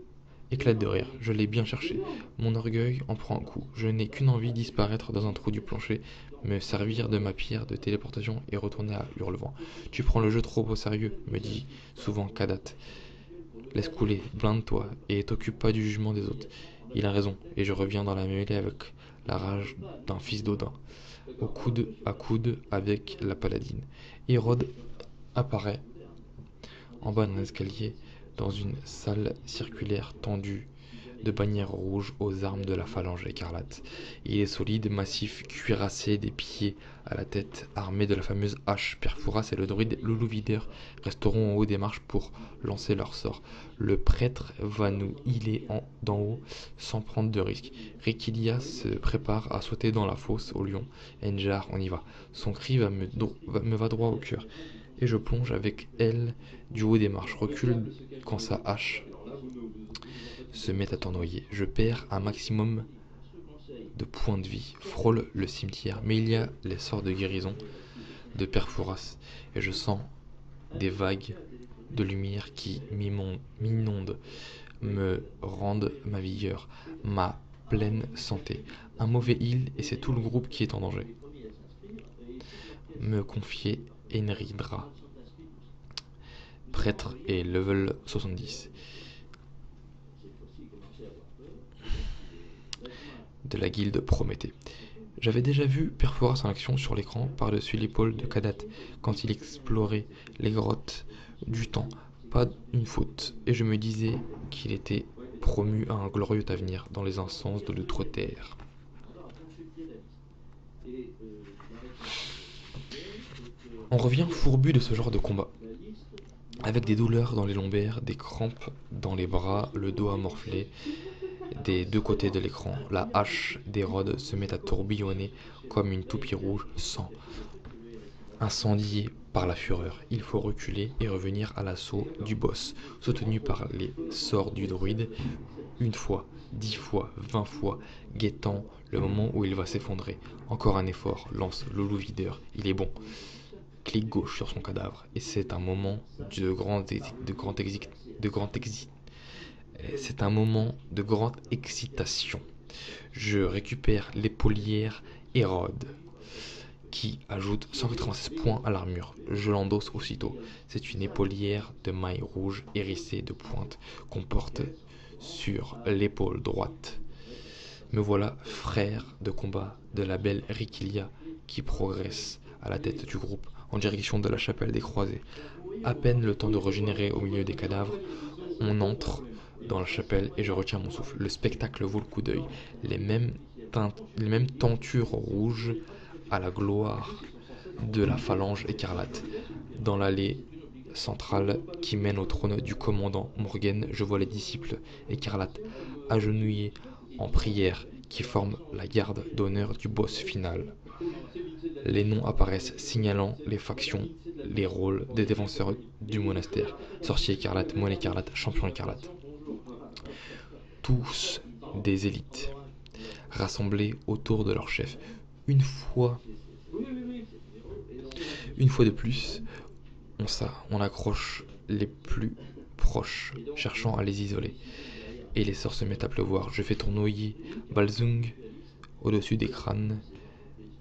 éclate de rire. Je l'ai bien cherché. Mon orgueil en prend un coup. Je n'ai qu'une envie disparaître dans un trou du plancher, me servir de ma pierre de téléportation et retourner à Hurlevent. Tu prends le jeu trop au sérieux, me dit souvent Kadat. Laisse couler, blinde-toi et t'occupe pas du jugement des autres. Il a raison, et je reviens dans la mêlée avec la rage d'un fils d'Odin, au coude à coude avec la paladine. Hérode apparaît en bas d'un escalier dans une salle circulaire tendue de bannières rouges aux armes de la phalange écarlate. Il est solide, massif, cuirassé des pieds à la tête, armé de la fameuse hache. Perfouras et le druide Loulouvider resteront en haut des marches pour lancer leur sort. Le prêtre va nous healer d'en haut sans prendre de risque. Rikilia se prépare à sauter dans la fosse au lion. Enjar, on y va. Son cri va me, me va droit au cœur et je plonge avec elle du haut des marches, recule quand sa hache se met à tournoyer. Je perds un maximum de points de vie, frôle le cimetière, mais il y a les sorts de guérison de Perfouras, et je sens des vagues de lumière qui m'inondent, me rendent ma vigueur, ma pleine santé. Un mauvais heal et c'est tout le groupe qui est en danger. Me confier Enridra, prêtre et level 70. De la guilde Prométhée. J'avais déjà vu Perforas en action sur l'écran par-dessus l'épaule de Kadat quand il explorait les grottes du temps. Pas une faute. Et je me disais qu'il était promu à un glorieux avenir dans les instances de l'outre-terre. On revient fourbu de ce genre de combat. Avec des douleurs dans les lombaires, des crampes dans les bras, le dos amorflé, des deux côtés de l'écran. La hache d'Hérode se met à tourbillonner comme une toupie rouge, sang. Incendié par la fureur, il faut reculer et revenir à l'assaut du boss, soutenu par les sorts du druide, une fois, dix fois, vingt fois, guettant le moment où il va s'effondrer. Encore un effort, lance le loup videur, il est bon clic gauche sur son cadavre. Et c'est un moment de grand, de grand, de grand C'est un moment de grande excitation. Je récupère l'épaulière Hérode qui ajoute 196 points à l'armure. Je l'endosse aussitôt. C'est une épaulière de mailles rouges hérissée de pointes qu'on porte sur l'épaule droite. Me voilà frère de combat de la belle Rikilia qui progresse à la tête du groupe en direction de la chapelle des croisés. À peine le temps de régénérer au milieu des cadavres, on entre dans la chapelle et je retiens mon souffle. Le spectacle vaut le coup d'œil. Les mêmes, mêmes tentures rouges à la gloire de la phalange écarlate. Dans l'allée centrale qui mène au trône du commandant Morgan, je vois les disciples écarlates agenouillés en prière qui forment la garde d'honneur du boss final. Les noms apparaissent signalant les factions, les rôles des défenseurs du monastère. Sorcier écarlate, moine écarlate, champion écarlate. Tous des élites, rassemblés autour de leur chef. Une fois, une fois de plus, on, ça, on accroche les plus proches, cherchant à les isoler. Et les sorts se mettent à pleuvoir. Je fais tournoyer Balzung au-dessus des crânes,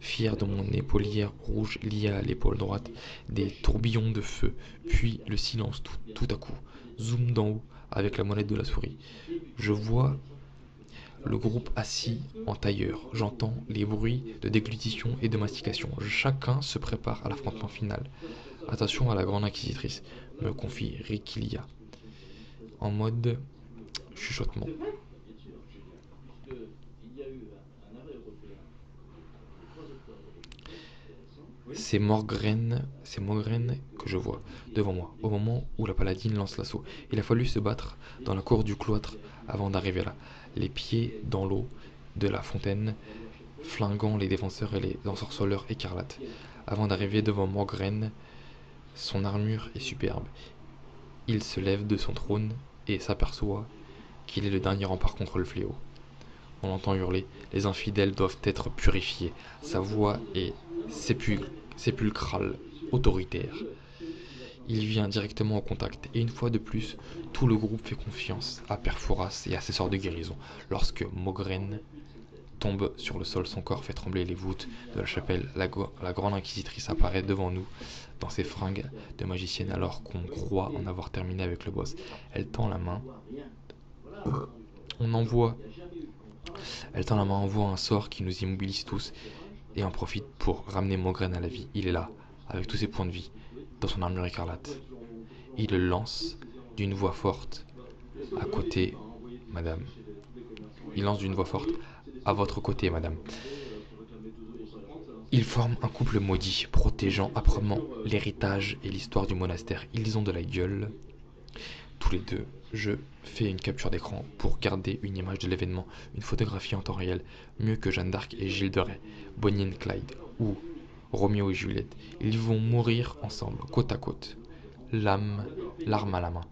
fier de mon épaulière rouge liée à l'épaule droite, des tourbillons de feu, puis le silence tout, tout à coup. Zoom d'en haut avec la molette de la souris. Je vois le groupe assis en tailleur. J'entends les bruits de déglutition et de mastication. Chacun se prépare à l'affrontement final. Attention à la grande inquisitrice, me confie Rikilia, en mode chuchotement. C'est Morgren, c'est Morgren que je vois devant moi, au moment où la paladine lance l'assaut. Il a fallu se battre dans la cour du cloître avant d'arriver là, les pieds dans l'eau de la fontaine, flinguant les défenseurs et les ensorceleurs écarlates. Avant d'arriver devant Morgren, son armure est superbe. Il se lève de son trône et s'aperçoit qu'il est le dernier rempart contre le fléau. On l'entend hurler, les infidèles doivent être purifiés. Sa voix est sépulcrale, autoritaire. Il vient directement au contact, et une fois de plus, tout le groupe fait confiance à Perforas et à ses sorts de guérison. Lorsque Mogren tombe sur le sol, son corps fait trembler les voûtes de la chapelle. La, la grande inquisitrice apparaît devant nous dans ses fringues de magicienne alors qu'on croit en avoir terminé avec le boss. Elle tend la main. On envoie. Elle tend la main, envoie un sort qui nous immobilise tous et en profite pour ramener Mogren à la vie. Il est là, avec tous ses points de vie, dans son armure écarlate. Il le lance d'une voix forte. À côté, madame. Il lance d'une voix forte. À votre côté, madame. Ils forment un couple maudit, protégeant âprement l'héritage et l'histoire du monastère. Ils ont de la gueule. Tous les deux, je fais une capture d'écran pour garder une image de l'événement, une photographie en temps réel, mieux que Jeanne d'Arc et Gilles de Rais, Bonnie et Clyde, ou Roméo et Juliette. Ils vont mourir ensemble, côte à côte, l'âme, l'arme à la main,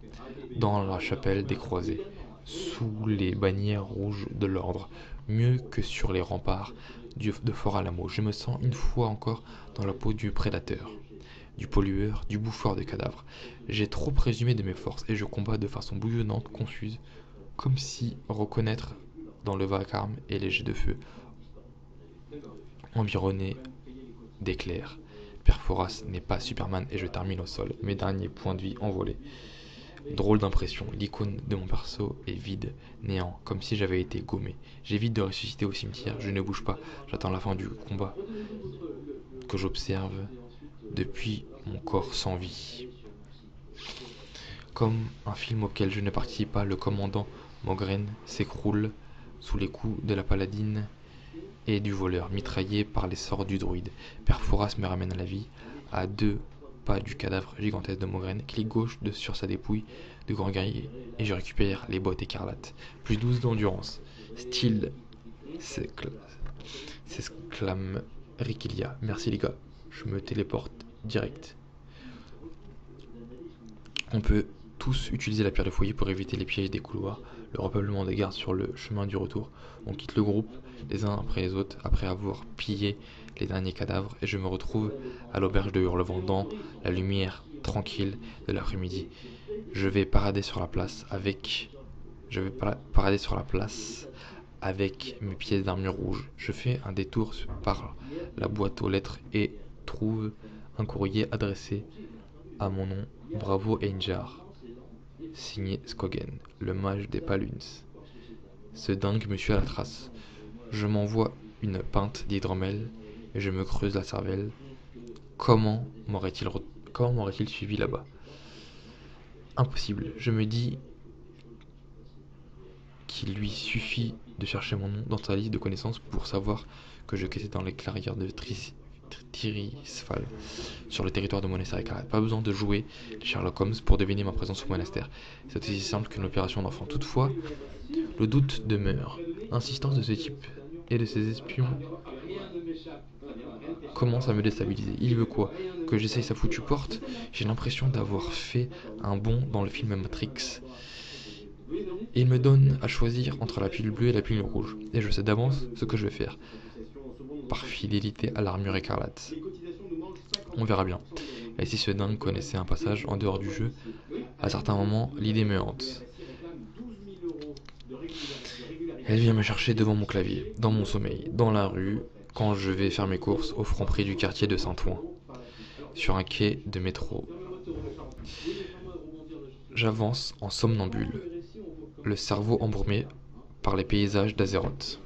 dans la chapelle des croisés, sous les bannières rouges de l'ordre, mieux que sur les remparts de Fort Alamo. Je me sens une fois encore dans la peau du prédateur du pollueur, du bouffeur de cadavres. J'ai trop présumé de mes forces et je combats de façon bouillonnante, confuse, comme si reconnaître dans le vacarme et les jets de feu, environné d'éclairs. Perforas n'est pas Superman et je termine au sol, mes derniers points de vie envolés. Drôle d'impression, l'icône de mon perso est vide, néant, comme si j'avais été gommé. J'évite de ressusciter au cimetière, je ne bouge pas, j'attends la fin du combat que j'observe depuis mon corps sans vie. Comme un film auquel je ne participe pas, le commandant Mogren s'écroule sous les coups de la paladine et du voleur, mitraillé par les sorts du druide. Perforas me ramène à la vie, à deux pas du cadavre gigantesque de Mogren, clic gauche sur sa dépouille de grand guerrier, et je récupère les bottes écarlates. Plus douze d'endurance. Style s'exclame Rikilia. Merci les gars, je me téléporte direct. On peut tous utiliser la pierre de foyer pour éviter les pièges des couloirs, le repeuplement des gardes sur le chemin du retour. On quitte le groupe les uns après les autres après avoir pillé les derniers cadavres et je me retrouve à l'auberge de Hurlevent dans la lumière tranquille de l'après-midi. Je vais parader sur la place avec je vais parader sur la place avec mes pièces d'armure rouge. Je fais un détour par la boîte aux lettres et trouve un courrier adressé à mon nom, Bravo Ainjar, signé Skogen, le mage des Paluns. Ce dingue me suit à la trace. Je m'envoie une pinte d'hydromel et je me creuse la cervelle. Comment m'aurait-il suivi là-bas? Impossible. Je me dis qu'il lui suffit de chercher mon nom dans sa liste de connaissances pour savoir que je quittais dans les clairières de Tris Tirisfal, sur le territoire de Monastère Pas besoin de jouer Sherlock Holmes pour deviner ma présence au monastère. C'est aussi simple qu'une opération d'enfant. Toutefois, le doute demeure. L'insistance de ce type et de ses espions commence à me déstabiliser. Il veut quoi Que j'essaye sa foutue porte? J'ai l'impression d'avoir fait un bond dans le film Matrix. Il me donne à choisir entre la pilule bleue et la pilule rouge. Et je sais d'avance ce que je vais faire. Par fidélité à l'armure écarlate. On verra bien. Et si ce dingue connaissait un passage en dehors du jeu, à certains moments, l'idée me hante. Elle vient me chercher devant mon clavier, dans mon sommeil, dans la rue, quand je vais faire mes courses au franc prix du quartier de Saint-Ouen, sur un quai de métro. J'avance en somnambule, le cerveau embrumé par les paysages d'Azeroth.